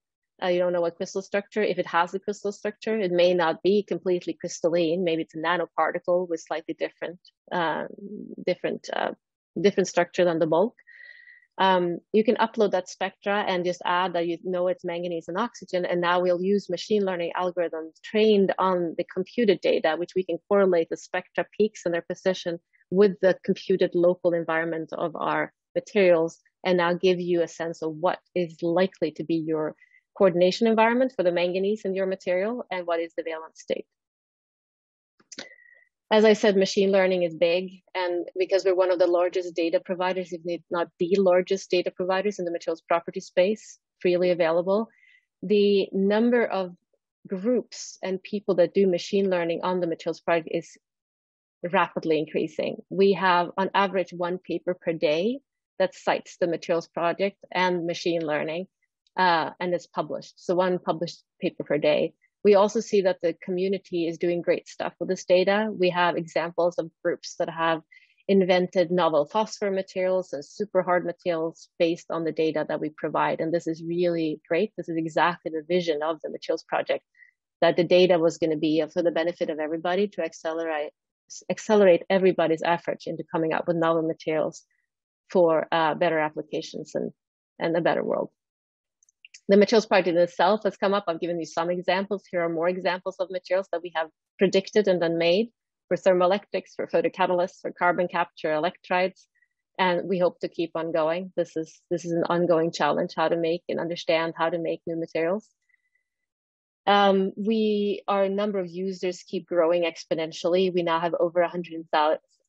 uh, you don't know what crystal structure. If it has a crystal structure, it may not be completely crystalline. Maybe it's a nanoparticle with slightly different, um, different, uh, different structure than the bulk. Um, you can upload that spectra and just add that you know it's manganese and oxygen. And now we'll use machine learning algorithms trained on the computed data, which we can correlate the spectra peaks and their position with the computed local environment of our materials and now give you a sense of what is likely to be your coordination environment for the manganese in your material and what is the valence state. As I said, machine learning is big, and because we're one of the largest data providers, if not the largest data providers in the materials property space, freely available, the number of groups and people that do machine learning on the materials project is rapidly increasing. We have on average one paper per day that cites the materials project and machine learning uh, and it's published. So one published paper per day, We also see that the community is doing great stuff with this data. We have examples of groups that have invented novel phosphor materials and super hard materials based on the data that we provide. And this is really great. This is exactly the vision of the materials project, that the data was going to be for the benefit of everybody to accelerate accelerate everybody's efforts into coming up with novel materials for uh, better applications and, and a better world. The materials project itself has come up. I've given you some examples. Here are more examples of materials that we have predicted and then made for thermoelectrics, for photocatalysts, for carbon capture, electrolytes, and we hope to keep on going. This is this is an ongoing challenge: how to make and understand how to make new materials. Um, we our number of users keep growing exponentially. We now have over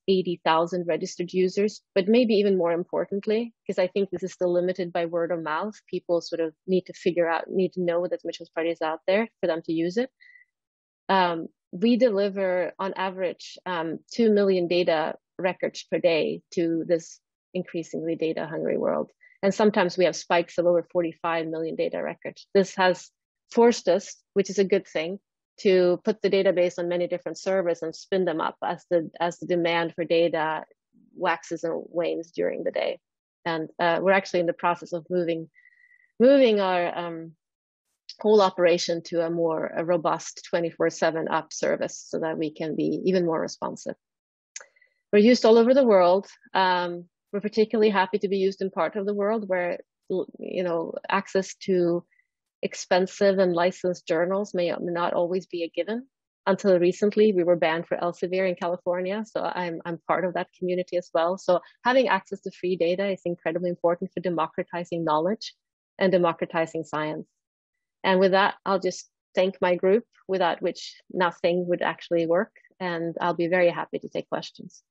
180,000 registered users, but maybe even more importantly, because I think this is still limited by word of mouth. People sort of need to figure out, need to know that Materials Project is out there for them to use it. Um, we deliver on average um, 2 million data records per day to this increasingly data hungry world. And sometimes we have spikes of over 45 million data records. This has forced us, which is a good thing, to put the database on many different servers and spin them up as the as the demand for data waxes and wanes during the day. And uh, we're actually in the process of moving moving our um, whole operation to a more a robust 24/7 up service so that we can be even more responsive. We're used all over the world. Um, we're particularly happy to be used in part of the world where you know access to expensive and licensed journals may not always be a given. Until recently, we were banned for Elsevier in California, so I'm I'm part of that community as well. So having access to free data is incredibly important for democratizing knowledge and democratizing science. And with that, I'll just thank my group, without which nothing would actually work. And I'll be very happy to take questions.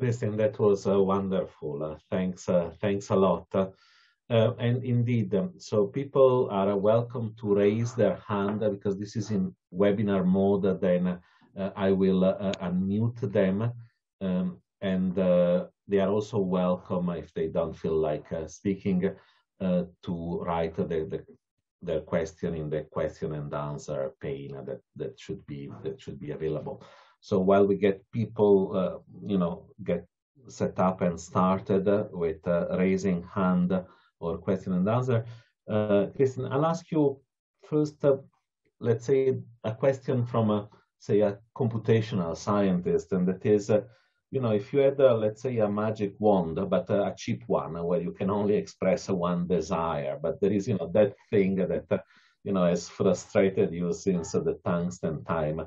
Kristin, that was uh, wonderful. Uh, thanks, uh, thanks a lot. Uh, and indeed, um, so people are welcome to raise their hand uh, because this is in webinar mode. Then uh, I will unmute them, um, and they are also welcome if they don't feel like speaking uh, to write the, the, their question in the question and answer pane that, that should be that should be available. So while we get people, uh, you know, get set up and started with uh, raising hand or question and answer, uh, Kristin, I'll ask you first, uh, let's say, a question from a say a computational scientist, and that is you know, if you had, uh, let's say, a magic wand, but uh, a cheap one where you can only express one desire, but there is, you know, that thing that, uh, you know, has frustrated you since the tungsten time.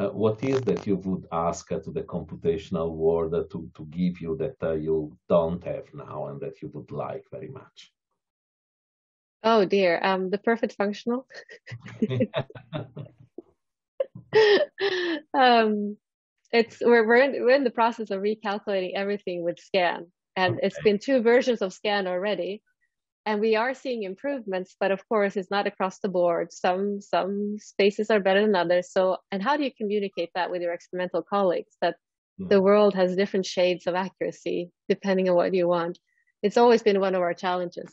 Uh, what is that you would ask to the computational world to, to give you that uh, you don't have now and that you would like very much? Oh dear, um, the perfect functional. um, it's we're we're in, we're in the process of recalculating everything with SCAN and okay. it's been two versions of SCAN already and we are seeing improvements but of course it's not across the board. Some some spaces are better than others. So and how do you communicate that with your experimental colleagues that yeah. the world has different shades of accuracy depending on what you want? It's always been one of our challenges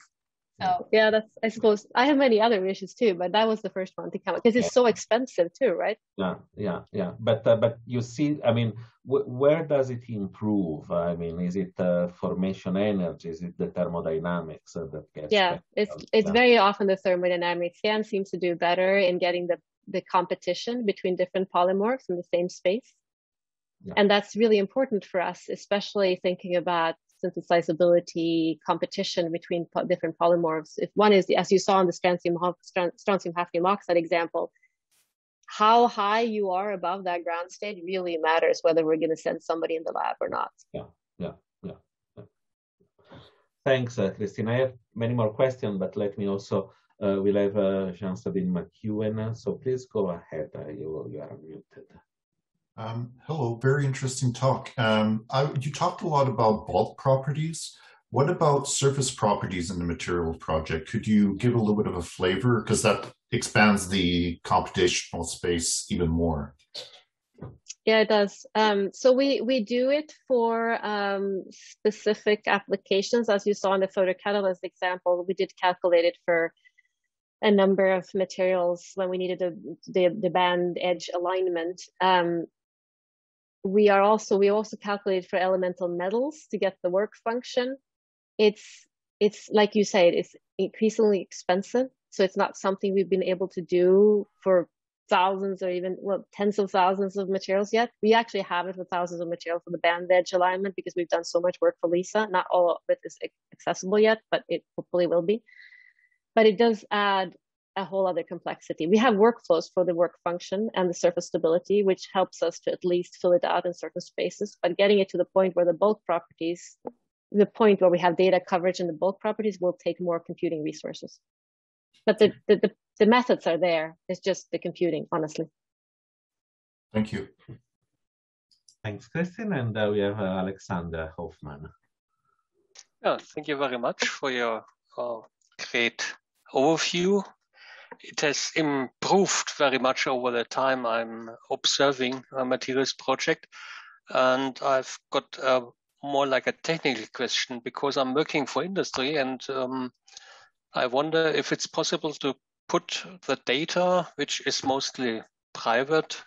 so yeah, that's I suppose I have many other wishes too, but that was the first one to come because it's so expensive too, right? Yeah, yeah, yeah. But uh, but you see, I mean, where does it improve? I mean, is it uh, formation energy? Is it the thermodynamics that gets? Yeah, it's it's very often the thermodynamics. SCAN seems to do better in getting the the competition between different polymorphs in the same space. Yeah. And that's really important for us, especially thinking about synthesizability competition between po different polymorphs. If one is, as you saw in the strontium, strontium hafnium oxide example, how high you are above that ground state really matters whether we're going to send somebody in the lab or not. Yeah, yeah, yeah. yeah. Thanks, uh, Kristin. I have many more questions, but let me also, uh, we'll have uh, Jean-Sabine McEwen. So please go ahead. Uh, you, you are muted. Um, hello, very interesting talk. Um, I, you talked a lot about bulk properties. What about surface properties in the material project? Could you give a little bit of a flavor? Because that expands the computational space even more. Yeah, it does. Um, so we, we do it for um, specific applications. As you saw in the photocatalyst example, we did calculate it for a number of materials when we needed the, the, the band edge alignment. Um, we are also, we also calculate for elemental metals to get the work function. It's, it's like you said, it's increasingly expensive. So it's not something we've been able to do for thousands or even well tens of thousands of materials yet. We actually have it for thousands of materials for the band edge alignment because we've done so much work for LISA. Not all of it is accessible yet, but it hopefully will be. But it does add a whole other complexity. We have workflows for the work function and the surface stability, which helps us to at least fill it out in certain spaces. But getting it to the point where the bulk properties, the point where we have data coverage in the bulk properties will take more computing resources. But the, the, the the methods are there. It's just the computing, honestly. Thank you. Thanks, Kristin. And uh, we have uh, Alexander Hoffman. Yeah, thank you very much for your uh, great overview. It has improved very much over the time I'm observing a materials project. And I've got uh, more like a technical question because I'm working for industry and um, I wonder if it's possible to put the data, which is mostly private,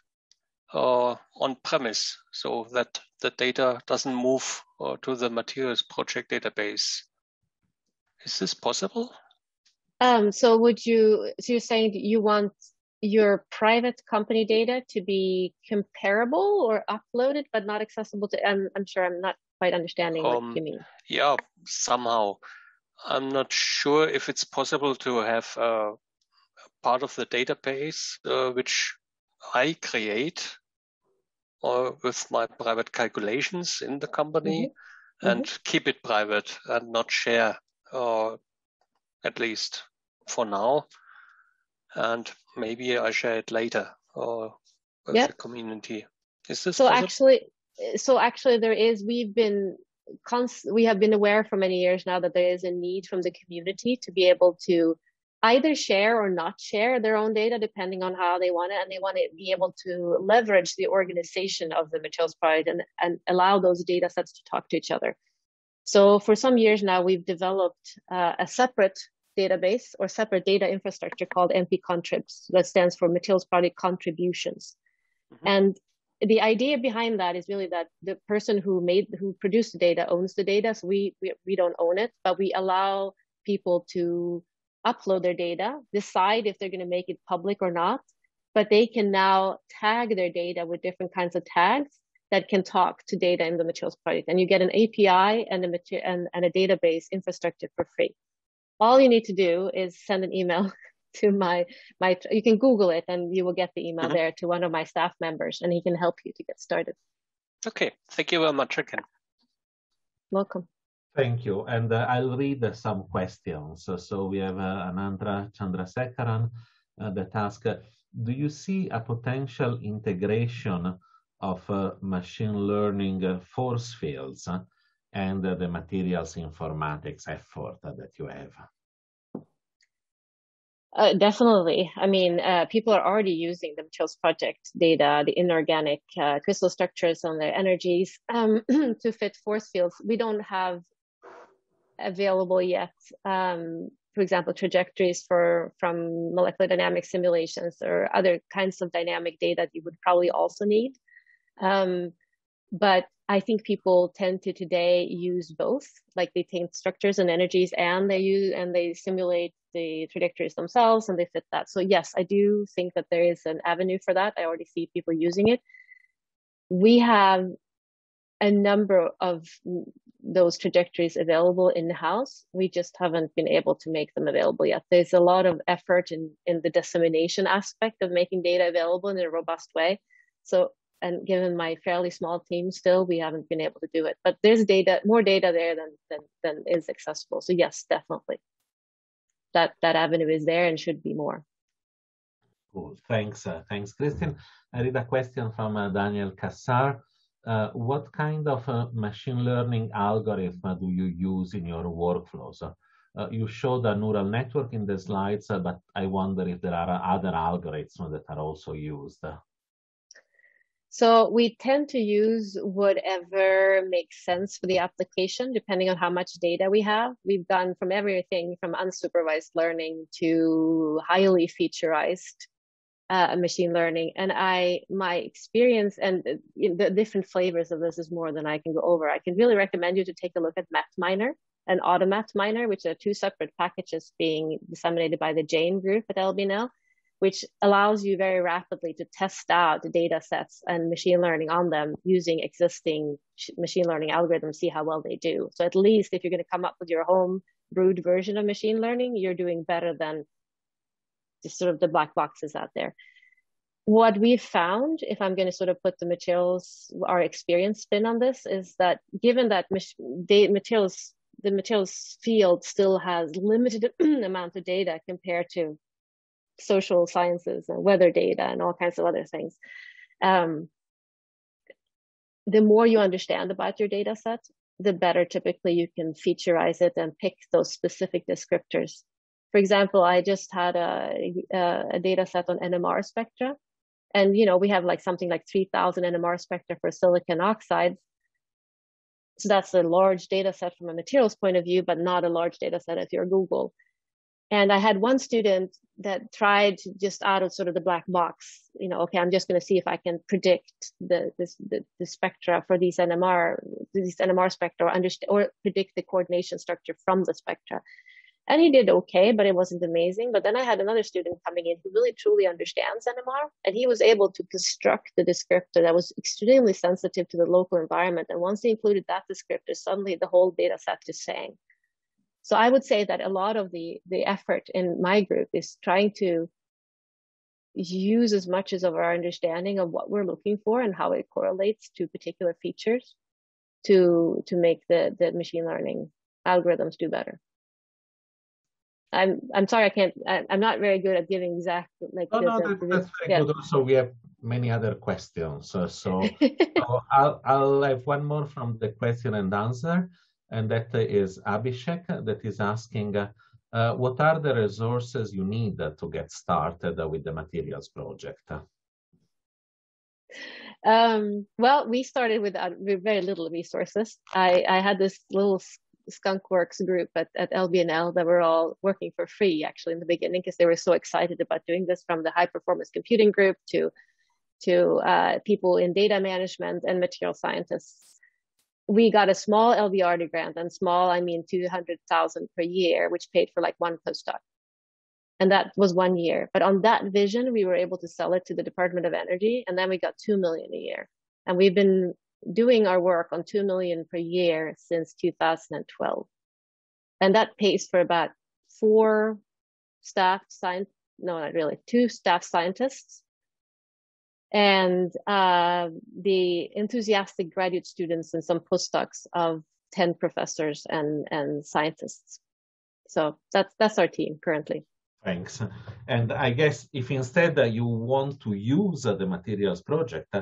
uh, on premise so that the data doesn't move uh, to the materials project database. Is this possible? Um, so would you, so you're saying you want your private company data to be comparable or uploaded, but not accessible to, I'm, I'm sure I'm not quite understanding um, what you mean. Yeah, somehow. I'm not sure if it's possible to have uh, part of the database uh, which I create or with my private calculations in the company mm-hmm. and mm-hmm. keep it private and not share, or at least for now. And maybe I share it later uh, with yep. the community. Is this so? Possible? Actually, so actually, there is. We've been const- we have been aware for many years now that there is a need from the community to be able to either share or not share their own data depending on how they want it and they want to be able to leverage the organization of the materials project and, and allow those data sets to talk to each other so for some years now we've developed uh, a separate database or separate data infrastructure called mp contribs that stands for materials project contributions mm-hmm. and the idea behind that is really that the person who made who produced the data owns the data so we we, we don't own it but we allow people to upload their data, decide if they're going to make it public or not, but they can now tag their data with different kinds of tags that can talk to data in the materials project. And you get an API and a, mater- and, and a database infrastructure for free. All you need to do is send an email to my, my, you can Google it and you will get the email mm-hmm. there to one of my staff members and he can help you to get started. Okay. Thank you very much again. Welcome. Thank you. And uh, I'll read uh, some questions. So, so we have uh, Anandra Chandrasekaran uh, that asks, do you see a potential integration of uh, machine learning uh, force fields and the materials informatics effort that you have? Uh, definitely. I mean, uh, people are already using the materials project data, the inorganic uh, crystal structures and their energies um, to fit force fields. We don't have available yet. Um, for example, trajectories for from molecular dynamic simulations or other kinds of dynamic data that you would probably also need. Um, but I think people tend to today use both, like they take structures and energies and they use and they simulate the trajectories themselves and they fit that. So yes, I do think that there is an avenue for that. I already see people using it. We have a number of those trajectories available in house. We just haven't been able to make them available yet. There's a lot of effort in, in the dissemination aspect of making data available in a robust way. So, and given my fairly small team still, we haven't been able to do it. But there's data, more data there than than, than is accessible. So yes, definitely. That that avenue is there and should be more. Cool. Thanks. Uh, thanks, Kristin. I read a question from uh, Daniel Kassar. Uh, what kind of uh, machine learning algorithm do you use in your workflows? Uh, you showed a neural network in the slides, but I wonder if there are other algorithms that are also used. So we tend to use whatever makes sense for the application, depending on how much data we have. We've gone from everything from unsupervised learning to highly featureized uh, machine learning. And I, my experience and the different flavors of this is more than I can go over. I can really recommend you to take a look at Matminer and Automatminer, which are two separate packages being disseminated by the Jain group at LBNL which allows you very rapidly to test out the data sets and machine learning on them using existing machine learning algorithms, see how well they do. So at least if you're going to come up with your home brewed version of machine learning, you're doing better than just sort of the black boxes out there. What we've found, if I'm going to sort of put the materials, our experience spin on this, is that given that the materials, the materials field still has limited amount of data compared to social sciences and weather data and all kinds of other things. Um, the more you understand about your data set, the better typically you can featureize it and pick those specific descriptors. For example, I just had a, a, a data set on NMR spectra. And, you know, we have like something like 3000 NMR spectra for silicon oxides. So that's a large data set from a materials point of view, but not a large data set if you're Google. And I had one student that tried to just out of sort of the black box, you know, okay, I'm just going to see if I can predict the, this, the, the spectra for these NMR, these NMR spectra or understand, or predict the coordination structure from the spectra. And he did okay, but it wasn't amazing. But then I had another student coming in who really truly understands NMR and he was able to construct the descriptor that was extremely sensitive to the local environment. And once he included that descriptor, suddenly the whole data set just sang. So I would say that a lot of the, the effort in my group is trying to use as much as of our understanding of what we're looking for and how it correlates to particular features to to make the, the machine learning algorithms do better. I'm I'm sorry I can't I, am not very good at giving exact like. Oh, no, that, that's very yeah. good. Also, we have many other questions, so, so, so I'll I'll have one more from the question and answer and that is Abhishek that is asking, uh, what are the resources you need to get started with the materials project? Um, well, we started with, uh, with very little resources. I, I had this little skunk works group at, at LBNL that were all working for free actually in the beginning because they were so excited about doing this from the high performance computing group to to uh, people in data management and material scientists we got a small LDRD grant, and small I mean two hundred thousand per year, which paid for like one postdoc, and that was one year. But on that vision, we were able to sell it to the Department of Energy, and then we got two million a year. And we've been doing our work on two million per year since 2012, and that pays for about four staff science. No, not really. Two staff scientists and uh, the enthusiastic graduate students and some postdocs of 10 professors and, and scientists. So that's, that's our team currently. Thanks. And I guess if instead you want to use the materials project,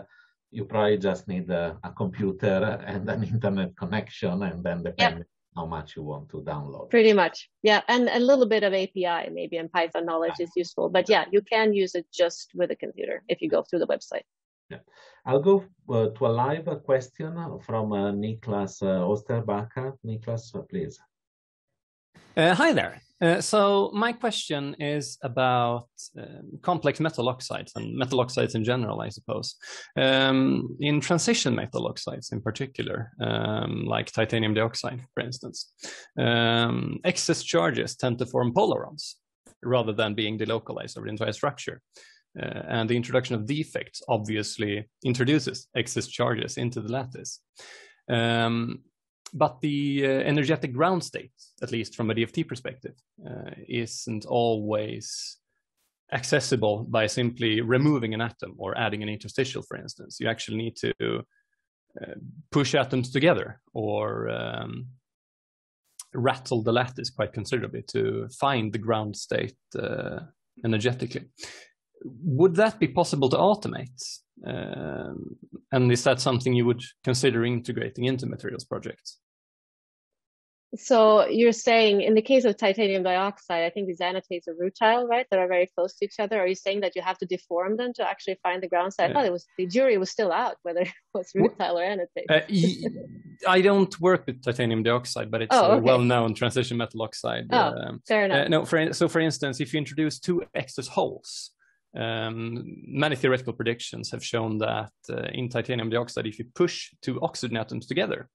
you probably just need a, a, computer and an internet connection and then depending how much you want to download. Pretty much. Yeah. And a little bit of API maybe and Python knowledge is useful. But yeah, you can use it just with a computer if you go through the website. Yeah. I'll go uh, to a live question from uh, Niklas uh, Österbacka. Niklas, please. Uh, hi there. Uh, so my question is about um, complex metal oxides and metal oxides in general, I suppose. Um, in transition metal oxides in particular, um, like titanium dioxide, for instance, um, excess charges tend to form polarons rather than being delocalized over the entire structure. Uh, and the introduction of defects obviously introduces excess charges into the lattice. Um, but the uh, energetic ground state, at least from a DFT perspective, uh, isn't always accessible by simply removing an atom or adding an interstitial, for instance. You actually need to uh, push atoms together or um, rattle the lattice quite considerably to find the ground state uh, energetically. Would that be possible to automate? Um, and is that something you would consider integrating into materials projects? so you're saying in the case of titanium dioxide, I think these anatase are rutile, right? That are very close to each other. Are you saying that you have to deform them to actually find the ground side? Yeah. Thought it was the jury was still out whether it was rutile or anatase. Uh, I don't work with titanium dioxide, but it's oh, okay. a well-known transition metal oxide. Oh, um, fair enough. Uh, no, for, so for instance, if you introduce two excess holes, um, many theoretical predictions have shown that uh, in titanium dioxide, if you push two oxygen atoms together,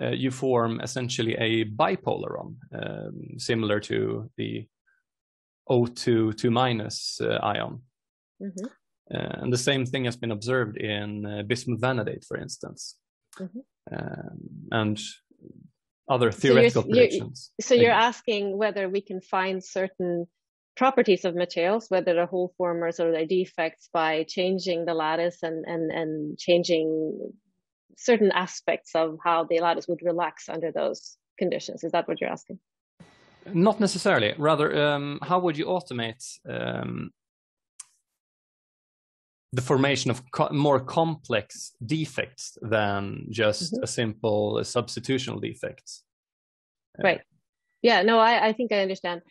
uh, you form essentially a bipolaron, um, similar to the O2 2 minus uh, ion. Mm-hmm. Uh, and the same thing has been observed in uh, bismuth vanadate, for instance, mm-hmm. um, and other theoretical so predictions. You're, so you're asking whether we can find certain properties of materials, whether they're hole formers or they're defects, by changing the lattice and and and changing certain aspects of how the lattice would relax under those conditions. Is that what you're asking? Not necessarily. Rather, um, how would you automate um, the formation of co more complex defects than just mm-hmm. a simple substitutional defect? Right. Yeah. No, I, I think I understand.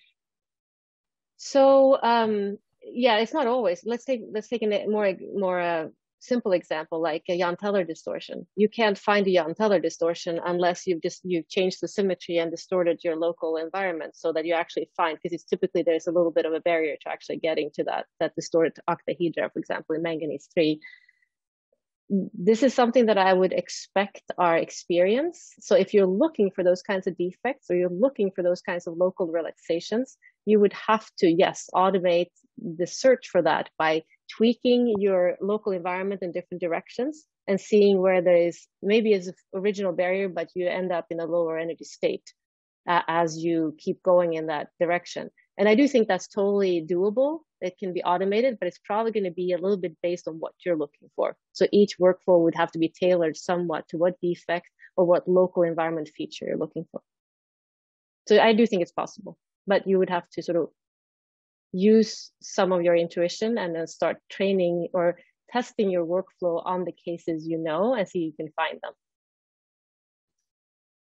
So um, yeah, it's not always. Let's take let's take a more more uh, simple example like a Jahn-Teller distortion. You can't find a Jahn-Teller distortion unless you've just you've changed the symmetry and distorted your local environment so that you actually find because it's typically there's a little bit of a barrier to actually getting to that that distorted octahedra, for example, in manganese three. This is something that I would expect our experience. So if you're looking for those kinds of defects or you're looking for those kinds of local relaxations, you would have to, yes, automate the search for that by tweaking your local environment in different directions and seeing where there is maybe as original barrier, but you end up in a lower energy state uh, as you keep going in that direction. And I do think that's totally doable. It can be automated, but it's probably going to be a little bit based on what you're looking for. So each workflow would have to be tailored somewhat to what defect or what local environment feature you're looking for. So I do think it's possible, but you would have to sort of use some of your intuition and then start training or testing your workflow on the cases you know and see you can find them.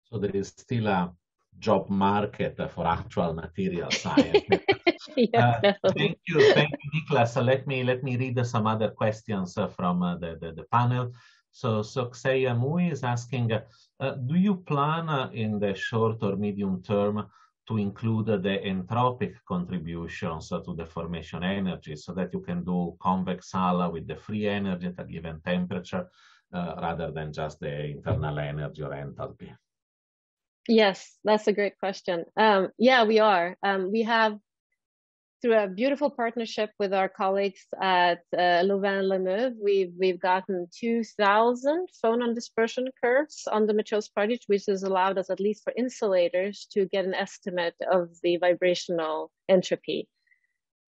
So there is still a job market for actual material science. yes, uh, thank you, thank you, Niklas. So let me let me read some other questions uh, from uh, the, the, the panel. So Soxeya Mui is asking, uh, do you plan uh, in the short or medium term to include the entropic contributions to the formation energy so that you can do convex hull with the free energy at a given temperature uh, rather than just the internal energy or enthalpy? Yes, that's a great question. Um, yeah, we are. Um, we have through a beautiful partnership with our colleagues at uh, Louvain-la-Neuve, we've, we've gotten 2,000 phonon dispersion curves on the materials project, which has allowed us, at least for insulators, to get an estimate of the vibrational entropy.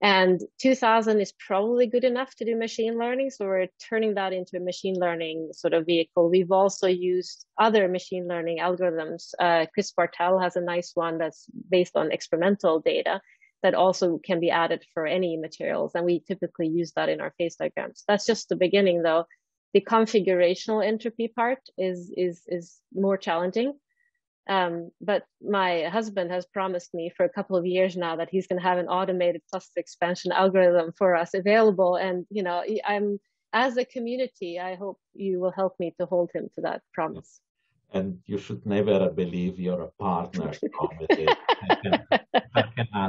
And 2000 is probably good enough to do machine learning. So we're turning that into a machine learning sort of vehicle. We've also used other machine learning algorithms. Uh, Chris Bartel has a nice one that's based on experimental data that also can be added for any materials. And we typically use that in our phase diagrams. That's just the beginning though. The configurational entropy part is, is, is more challenging. Um, but my husband has promised me for a couple of years now that he's going to have an automated cluster expansion algorithm for us available. And, you know, I'm, as a community, I hope you will help me to hold him to that promise and you should never believe you're a partner.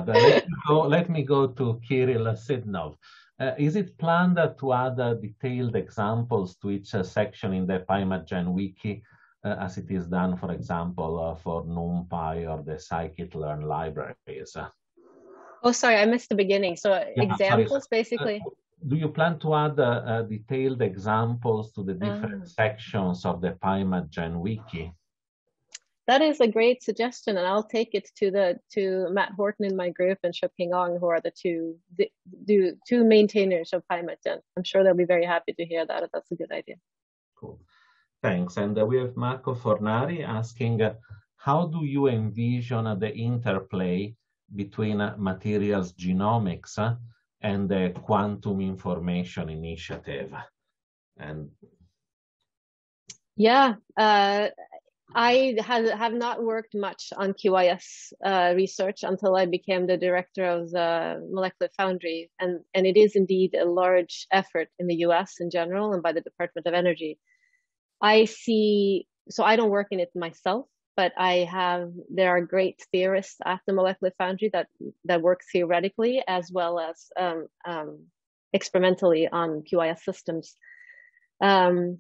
I. Let me go, let me go to Kirill Sidnov. Uh, is it planned to add uh, detailed examples to each uh, section in the PyMatGen wiki, uh, as it is done, for example, uh, for NumPy or the scikit-learn libraries? Oh, sorry, I missed the beginning. So yeah, examples, sorry. basically do you plan to add uh, uh, detailed examples to the different ah. sections of the PyMatGen wiki? That is a great suggestion, and I'll take it to the to Matt Horton in my group and Shyue Ping Ong, who are the two the, the two maintainers of PyMatGen. I'm sure they'll be very happy to hear that. That's a good idea. Cool, thanks. And uh, we have Marco Fornari asking, uh, how do you envision the interplay between uh, materials genomics uh, and the Quantum Information Initiative. And yeah, uh, I have, have not worked much on QIS uh, research until I became the director of the Molecular Foundry. And, and it is indeed a large effort in the US in general and by the Department of Energy. I see, so I don't work in it myself, but I have, there are great theorists at the Molecular Foundry that, that work theoretically as well as um, um, experimentally on QIS systems. Um,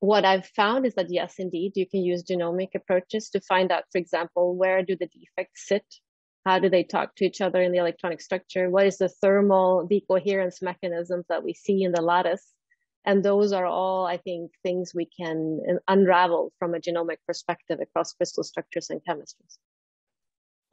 what I've found is that yes, indeed, you can use genomic approaches to find out, for example, where do the defects sit? How do they talk to each other in the electronic structure? What is the thermal decoherence mechanisms that we see in the lattice? And those are all, I think, things we can unravel from a genomic perspective across crystal structures and chemistries.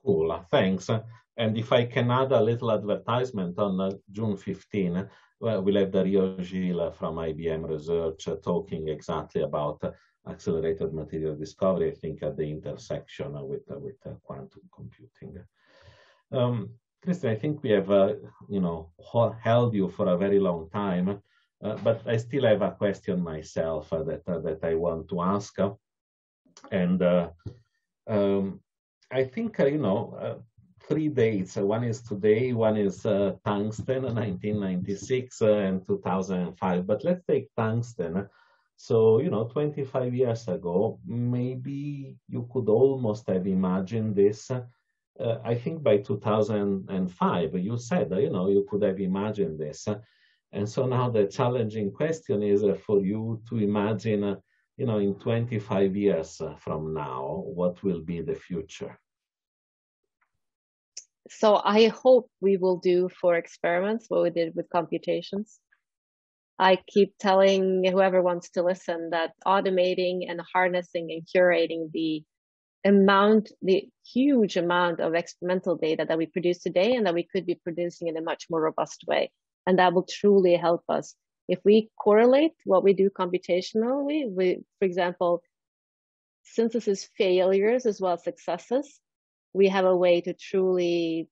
Cool, thanks. And if I can add a little advertisement on uh, June 15, well, we'll have Dario Gil from IBM Research uh, talking exactly about uh, accelerated material discovery, I think at the intersection with, with quantum computing. Um, Kristin, I think we have, you know, held you for a very long time, but I still have a question myself that, that I want to ask. And um, I think, uh, you know, uh, three dates. one is today, one is uh, tungsten, 1996 uh, and 2005. But let's take tungsten. So, you know, 25 years ago, maybe you could almost have imagined this. Uh, I think by 2005, you said, you know, you could have imagined this. And so now the challenging question is uh, for you to imagine uh, you know, in 25 years uh, from now, what will be the future? So I hope we will do for experiments what we did with computations. I keep telling whoever wants to listen that automating and harnessing and curating the amount, the huge amount of experimental data that we produce today and that we could be producing in a much more robust way. And that will truly help us if we correlate what we do computationally, we, for example, synthesis failures as well as successes, we have a way to truly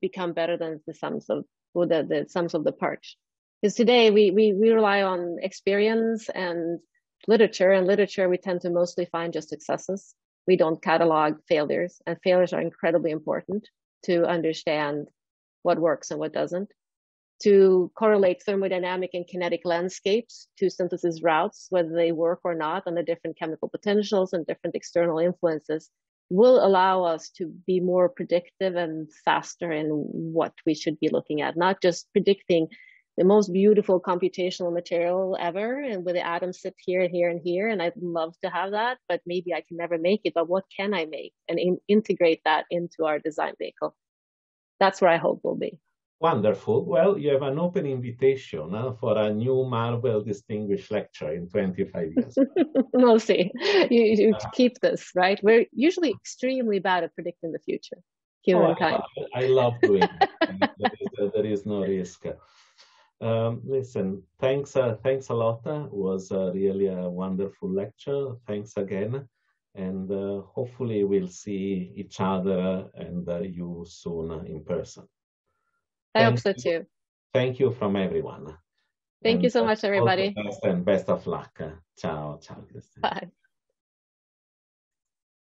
become better than the sums of or the, the sums of the parts. Because today we, we, we rely on experience and literature and literature we tend to mostly find just successes. We don't catalog failures and failures are incredibly important to understand what works and what doesn't to correlate thermodynamic and kinetic landscapes to synthesis routes, whether they work or not, and the different chemical potentials and different external influences will allow us to be more predictive and faster in what we should be looking at, not just predicting the most beautiful computational material ever and where the atoms sit here and here and here and i'd love to have that but maybe i can never make it but what can i make? And in- integrate that into our design vehicle. That's where i hope we'll be Wonderful. Well, you have an open invitation uh, for a new Marvel Distinguished Lecture in 25 years. we'll see. You, you uh, keep this, right? We're usually extremely bad at predicting the future, humankind. Oh, I, I, love doing it. there, is, there is no risk. Um, listen, thanks, uh, thanks a lot. It was uh, really a wonderful lecture. Thanks again. And uh, hopefully we'll see each other and uh, you soon in person. I hope so too. Thank you from everyone. Thank and you so much, everybody. Best and best of luck. Ciao, ciao. Bye.